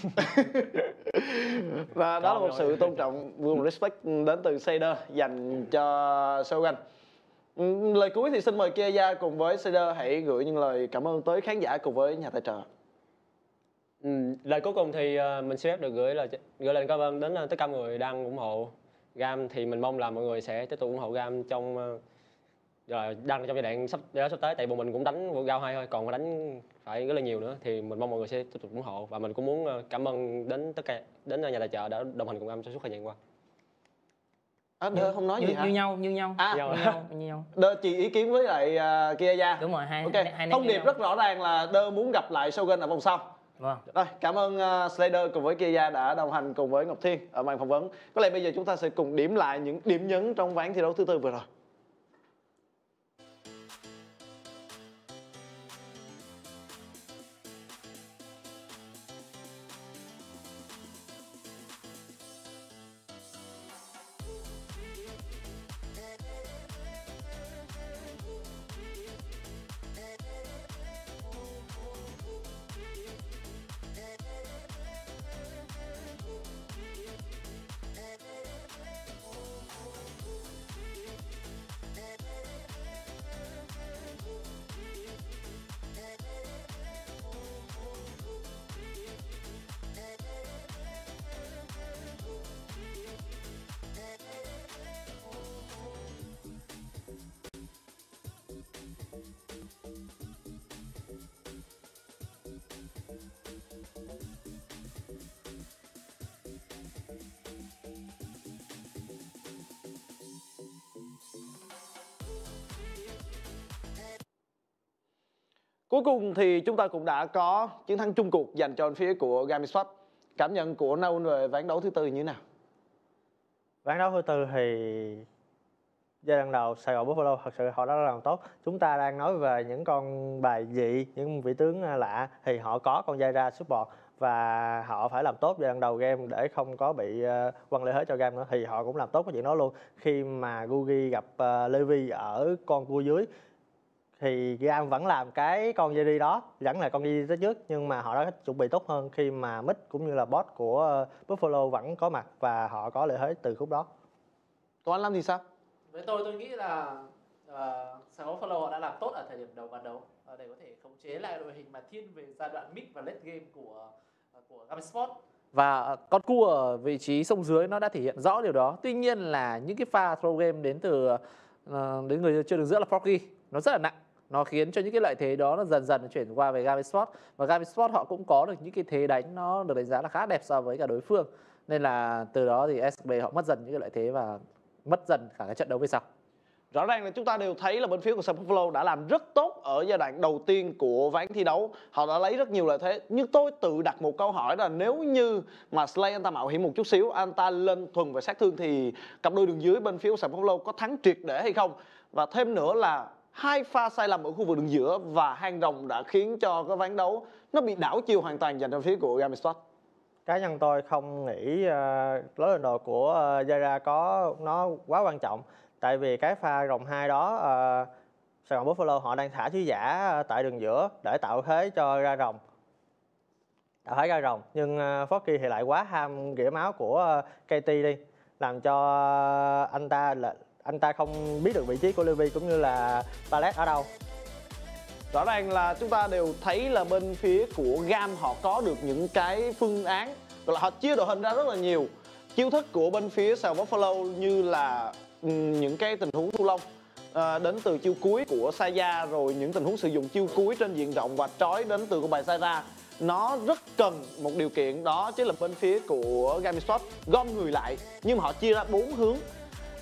D: và đó là một
F: rồi.
D: sự tôn trọng một respect đến từ Seder dành cho Shogun Ừ, Ừ, lời cuối thì xin mời Kia cùng với Cedar hãy gửi những lời cảm ơn tới khán giả cùng với nhà tài trợ.
F: Ừ, lời cuối cùng thì ờ, mình xin phép được gửi lời gửi lời cảm ơn đến ờ, tất cả mọi người đang ủng hộ Gam. Thì mình mong là mọi người sẽ tiếp tục ủng hộ Gam trong ờ, rồi đang trong giai đoạn sắp giai đoạn sắp tới. Tại bọn mình cũng đánh vô gao hai thôi còn phải đánh phải rất là nhiều nữa. Thì mình mong mọi người sẽ tiếp tục ủng hộ. Và mình cũng muốn cảm ơn đến tất cả đến nhà tài trợ đã đồng hành cùng Gam trong suốt thời gian qua
D: à, đơ không nói
E: như,
D: gì hả?
E: như nhau như nhau.
D: À.
E: như nhau như nhau
D: đơ chỉ ý kiến với lại uh, Kia
E: đúng rồi hai
D: ok
E: hai, hai
D: thông điệp rất rõ ràng là đơ muốn gặp lại Shogun ở vòng sau.
E: Vâng.
D: Rồi, cảm ơn uh, Slater cùng với Kia đã đồng hành cùng với Ngọc Thiên ở màn phỏng vấn. Có lẽ bây giờ chúng ta sẽ cùng điểm lại những điểm nhấn trong ván thi đấu thứ tư vừa rồi. Cuối cùng thì chúng ta cũng đã có chiến thắng chung cuộc dành cho phía của Gamiswap. Cảm nhận của Naun về ván đấu thứ tư như thế nào?
G: ván đấu thứ tư thì giai đoạn đầu Sài Gòn Buffalo thật sự họ đã làm tốt chúng ta đang nói về những con bài dị những vị tướng à, lạ thì họ có con dây ra support và họ phải làm tốt giai đoạn đầu game để không có bị uh, quăng lợi hết cho game nữa thì họ cũng làm tốt cái chuyện đó luôn khi mà Gugi gặp à, uh, Levi ở con cua dưới thì Gam vẫn làm cái con JD đó vẫn là con JD tới trước nhưng mà họ đã chuẩn bị tốt hơn khi mà Mid cũng như là bot của uh, Buffalo vẫn có mặt và họ có lợi thế từ khúc đó.
D: Còn anh Lâm thì sao?
B: với tôi tôi nghĩ là uh, Buffalo họ đã làm tốt ở thời điểm đầu ban đấu uh, để có thể khống chế lại đội hình mà thiên về giai đoạn mid và late game của uh, của Gamesport
H: và con cua ở vị trí sông dưới nó đã thể hiện rõ điều đó. Tuy nhiên là những cái pha throw game đến từ uh, đến người chơi đường giữa là Forky nó rất là nặng nó khiến cho những cái lợi thế đó nó dần dần chuyển qua về Gavi Sport và Gavi Sport họ cũng có được những cái thế đánh nó được đánh giá là khá đẹp so với cả đối phương nên là từ đó thì SB họ mất dần những cái lợi thế và mất dần cả cái trận đấu về sau
D: Rõ ràng là chúng ta đều thấy là bên phía của Sao Buffalo đã làm rất tốt ở giai đoạn đầu tiên của ván thi đấu. Họ đã lấy rất nhiều lợi thế. Nhưng tôi tự đặt một câu hỏi là nếu như mà Slay anh ta mạo hiểm một chút xíu, anh ta lên thuần về sát thương thì cặp đôi đường dưới bên phía của Sao Buffalo có thắng triệt để hay không? Và thêm nữa là hai pha sai lầm ở khu vực đường giữa và hang rồng đã khiến cho cái ván đấu nó bị đảo chiều hoàn toàn dành cho phía của Gamespot
G: cá nhân tôi không nghĩ uh, lối đồ của ờ, uh, Zara có nó quá quan trọng. Tại vì cái pha rồng hai đó uh, Sài Gòn Buffalo họ đang thả sứ giả uh, tại đường giữa để tạo thế cho ra rồng. Tạo thế ra rồng nhưng uh, Forky thì lại quá ham ghĩa máu của uh, KT đi làm cho uh, anh ta là anh ta không biết được vị trí của Levi cũng như là Palet ở đâu.
D: Rõ ràng là chúng ta đều thấy là bên phía của GAM họ có được những cái phương án Gọi là họ chia đội hình ra rất là nhiều. Chiêu thức của bên phía Sài Buffalo như là ừ, những cái tình huống thu long à, ờ, đến từ chiêu cuối của Saya rồi những tình huống sử dụng chiêu cuối trên diện rộng và trói đến từ của bài Saya. Nó rất cần một điều kiện đó chính là bên phía của Gamiswap gom người lại nhưng mà họ chia ra bốn hướng.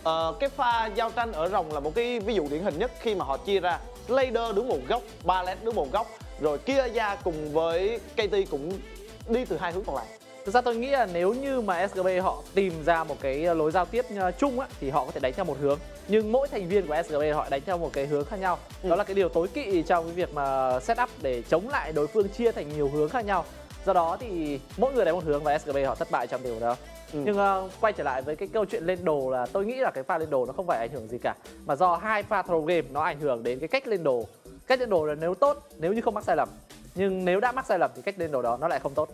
D: Ờ, cái pha giao tranh ở rồng là một cái ví dụ điển hình nhất khi mà họ chia ra. Slayer đứng một góc, Ballet đứng một góc Rồi Kiaya cùng với KT cũng đi từ hai hướng còn lại.
H: Thực ra tôi nghĩ là nếu như mà SGB họ tìm ra một cái lối giao tiếp ờ, chung á, thì họ có thể đánh theo một hướng. Nhưng mỗi thành viên của SGB họ đánh theo một cái hướng khác nhau.
D: Ừ.
H: đó là cái điều tối kỵ trong cái việc mà setup để chống lại đối phương chia thành nhiều hướng khác nhau. Do đó thì mỗi người đánh một hướng và SGB họ thất bại trong điều đó
D: Ừ.
H: nhưng ờ, quay trở lại với cái câu chuyện lên đồ là tôi nghĩ là cái pha lên đồ nó không phải ảnh hưởng gì cả mà do hai pha throw game nó ảnh hưởng đến cái cách lên đồ. Cách lên đồ là nếu tốt nếu như không mắc sai lầm nhưng nếu đã mắc sai lầm thì cách lên đồ đó nó lại không tốt.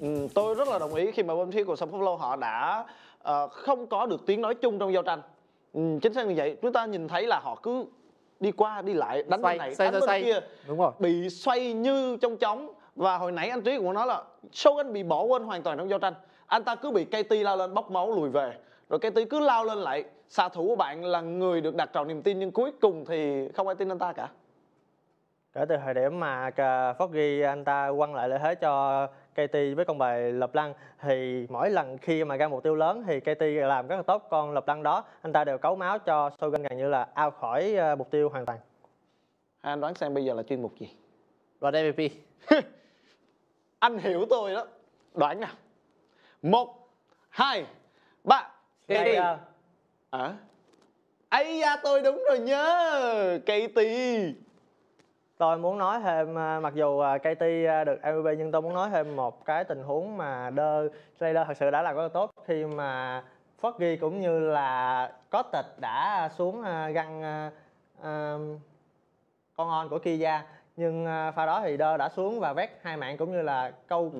D: Ừ, Tôi rất là đồng ý khi mà bên phía của Sâm Buffalo họ đã ờ, không có được tiếng nói chung trong giao tranh. Ừ, Chính xác như vậy, chúng ta nhìn thấy là họ cứ đi qua đi lại đánh
H: Xoay,
D: bên này,
H: xoay,
D: đánh
H: xoay,
D: bên
H: xoay.
D: kia
H: đúng rồi.
D: bị xoay như trong chóng và hồi nãy anh trí cũng nói là Shogun bị bỏ quên hoàn toàn trong giao tranh anh ta cứ bị KT lao lên bóc máu lùi về. Rồi KT cứ lao lên lại. Xạ thủ của bạn là người được đặt trọn niềm tin nhưng cuối cùng thì không ai tin anh ta cả.
G: Kể từ thời điểm mà Foggy anh ta quăng lại lợi thế cho KT với con bài lập lăng thì mỗi lần khi mà ra mục tiêu lớn thì KT làm rất là tốt. Con lập lăng đó anh ta đều cấu máu cho Shogun gần như là out khỏi ờ, mục tiêu hoàn toàn.
D: Anh đoán xem bây giờ là chuyên mục gì?
H: Đoạt MVP
D: anh hiểu tôi đó. Đoán nào một hai ba.
H: KT
G: Ờ,
D: à ấy da tôi đúng rồi nhớ. KT
G: tôi muốn nói thêm ờ, mặc dù ờ, KT ờ, được MVP nhưng tôi muốn nói thêm một cái tình huống mà đơ Slayer thật sự đã làm rất là tốt khi mà Foggy cũng như là có tịch đã xuống găng ờ, con on của Kia nhưng pha đó thì đơ đã xuống và vét hai mạng cũng như là câu
D: Ừ.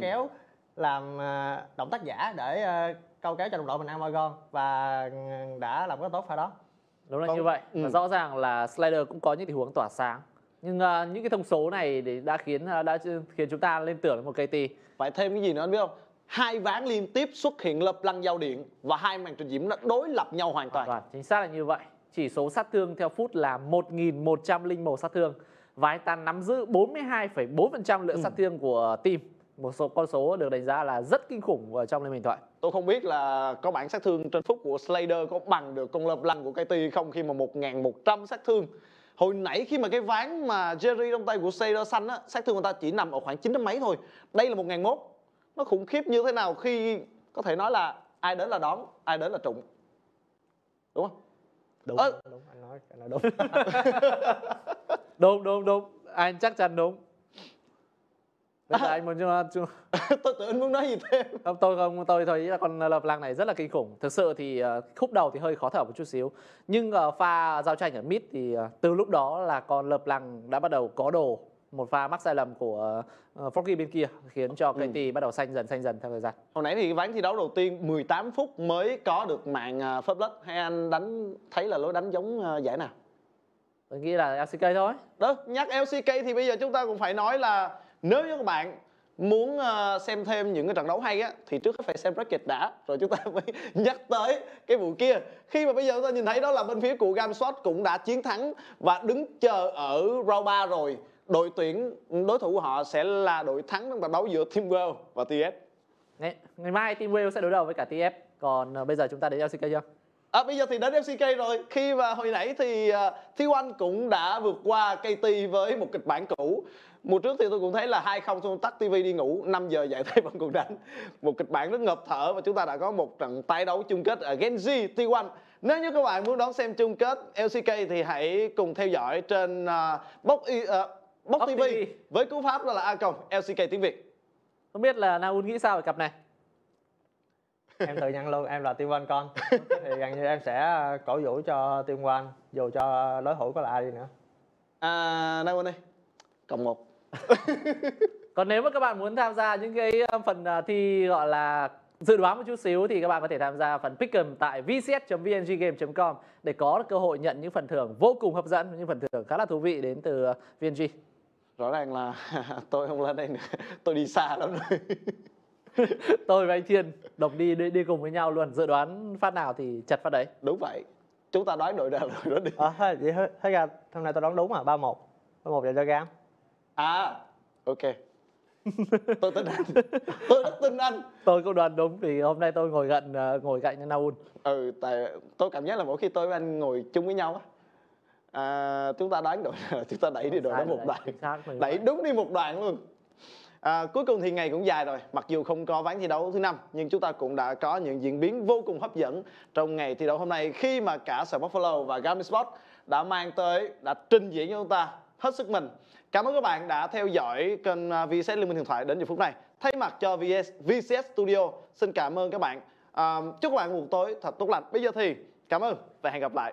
G: làm ờ, động tác giả để ờ, câu kéo cho đồng đội mình Amagon và ừ, đã làm rất tốt pha đó
H: đúng là
D: Không,
H: như vậy
D: ừ.
H: và rõ ràng là Slider cũng có những tình huống tỏa sáng nhưng ờ, những cái thông số này thì đã khiến đã khiến chúng ta lên tưởng đến một KT
D: phải thêm cái gì nữa anh biết không hai ván liên tiếp xuất hiện lập lăng giao điện và hai màn trình diễn đã đối lập nhau hoàn toàn
H: Hoàn toàn chính xác là như vậy. Chỉ số sát thương theo phút là 1.101 sát thương và anh ta nắm giữ 42,4% lượng
D: Ừ.
H: sát thương của team. Một số con số được đánh giá là rất kinh khủng ở trong liên minh thoại.
D: Tôi không biết là có bản sát thương trên phút của Slayer có bằng được con lập lăng của KT không khi mà 1.100 sát thương. Hồi nãy khi mà cái ván mà Jerry trong tay của Sailor xanh á sát thương người ta chỉ nằm ở khoảng chín trăm mấy thôi. Đây là một ngàn mốt nó khủng khiếp như thế nào khi có thể nói là ai đến là đón ai đến là trụng đúng không?
G: Đúng
D: Ơ.
G: đúng anh nói anh nói đúng.
H: Đúng đúng đúng. Anh chắc chắn đúng bây giờ anh muốn chưa, chưa
D: tôi tưởng anh muốn nói gì thêm.
H: Không tôi không tôi thấy là con lập lang này rất là kinh khủng. Thực sự thì ờ, khúc đầu thì hơi khó thở một chút xíu. Nhưng ờ, pha giao tranh ở mid thì ờ, từ lúc đó là con lập lang đã bắt đầu có đồ. Một pha mắc sai lầm của uh, Forky bên kia khiến cho
D: Ừ.
H: KT bắt đầu xanh dần xanh dần theo thời gian.
D: Hồi nãy thì cái ván thi đấu đầu tiên 18 phút mới có được mạng à, phớp lết hay anh đánh thấy là lối đánh giống à, giải nào?
H: Tôi nghĩ là LCK thôi.
D: Đó nhắc LCK thì bây giờ chúng ta cũng phải nói là nếu như các bạn muốn ờ, xem thêm những cái trận đấu hay á thì trước hết phải xem bracket đã rồi chúng ta mới nhắc tới cái vụ kia. Khi mà bây giờ chúng ta nhìn thấy đó là bên phía của Gamshot cũng đã chiến thắng và đứng chờ ở round 3 rồi. Đội tuyển đối thủ của họ sẽ là đội thắng trong trận đấu giữa Team Well và TF
H: ngày, ngày mai Team Wales sẽ đối đầu với cả TF còn ờ, bây giờ chúng ta đến LCK chưa?
D: À, bây giờ thì đến FCK rồi. Khi mà hồi nãy thì uh, T1 cũng đã vượt qua KT với một kịch bản cũ. Mùa trước thì tôi cũng thấy là hai không xong tắt TV đi ngủ 5 giờ dậy thấy vẫn còn đánh. Một kịch bản rất ngập thở và chúng ta đã có một trận tái đấu chung kết ở Genji T1 nếu như các bạn muốn đón xem chung kết LCK thì hãy cùng theo dõi trên uh, Box, uh, Box
H: Box
D: TV
H: TV.
D: với cú pháp đó là A cộng LCK tiếng Việt.
H: Không biết là Naun nghĩ sao về cặp này
G: em tự nhận luôn em là team one con. Thì gần như em sẽ cổ vũ cho team one dù cho đối thủ có là ai đi nữa.
D: À, Nào đây cộng một.
H: Còn nếu mà các bạn muốn tham gia những cái ờ, phần ờ, thi gọi là dự đoán một chút xíu thì các bạn có thể tham gia phần Pick'em tại vcs.vnggame.com để có được cơ hội nhận những phần thưởng vô cùng hấp dẫn, những phần thưởng khá là thú vị đến từ VNG.
D: rõ ràng là tôi không lên đây nữa. Tôi đi xa lắm rồi
H: Tôi và anh Thiên đồng đi, đi đi cùng với nhau luôn, dự đoán phát nào thì chặt phát đấy.
D: đúng vậy. Chúng ta đoán đội nào đội đó đi.
G: Ờ thế vậy ra hôm nay tôi đoán đúng à? Ba một. Ba một dành cho gam.
D: À ok. Tôi tin anh. Tôi rất tin anh.
H: Tôi cũng đoán đúng vì hôm nay tôi ngồi gần ờ, ngồi cạnh Naun.
D: ừ tại tôi cảm giác là mỗi khi tôi với anh ngồi chung với nhau á à, chúng ta đoán đội nào chúng ta đẩy đi đội đó một đoạn. đẩy đúng đi một đoạn luôn à, cuối cùng thì ngày cũng dài rồi mặc dù không có ván thi đấu thứ năm nhưng chúng ta cũng đã có những diễn biến vô cùng hấp dẫn trong ngày thi đấu hôm nay khi mà cả sở Buffalo và Garmin Sport đã mang tới đã trình diễn cho chúng ta hết sức mình. Cảm ơn các bạn đã theo dõi kênh à, VCS Liên minh Huyền thoại đến giờ phút này. Thay mặt cho VS, VCS Studio xin cảm ơn các bạn. À, chúc các bạn một tối thật tốt lành. Bây giờ thì cảm ơn và hẹn gặp lại.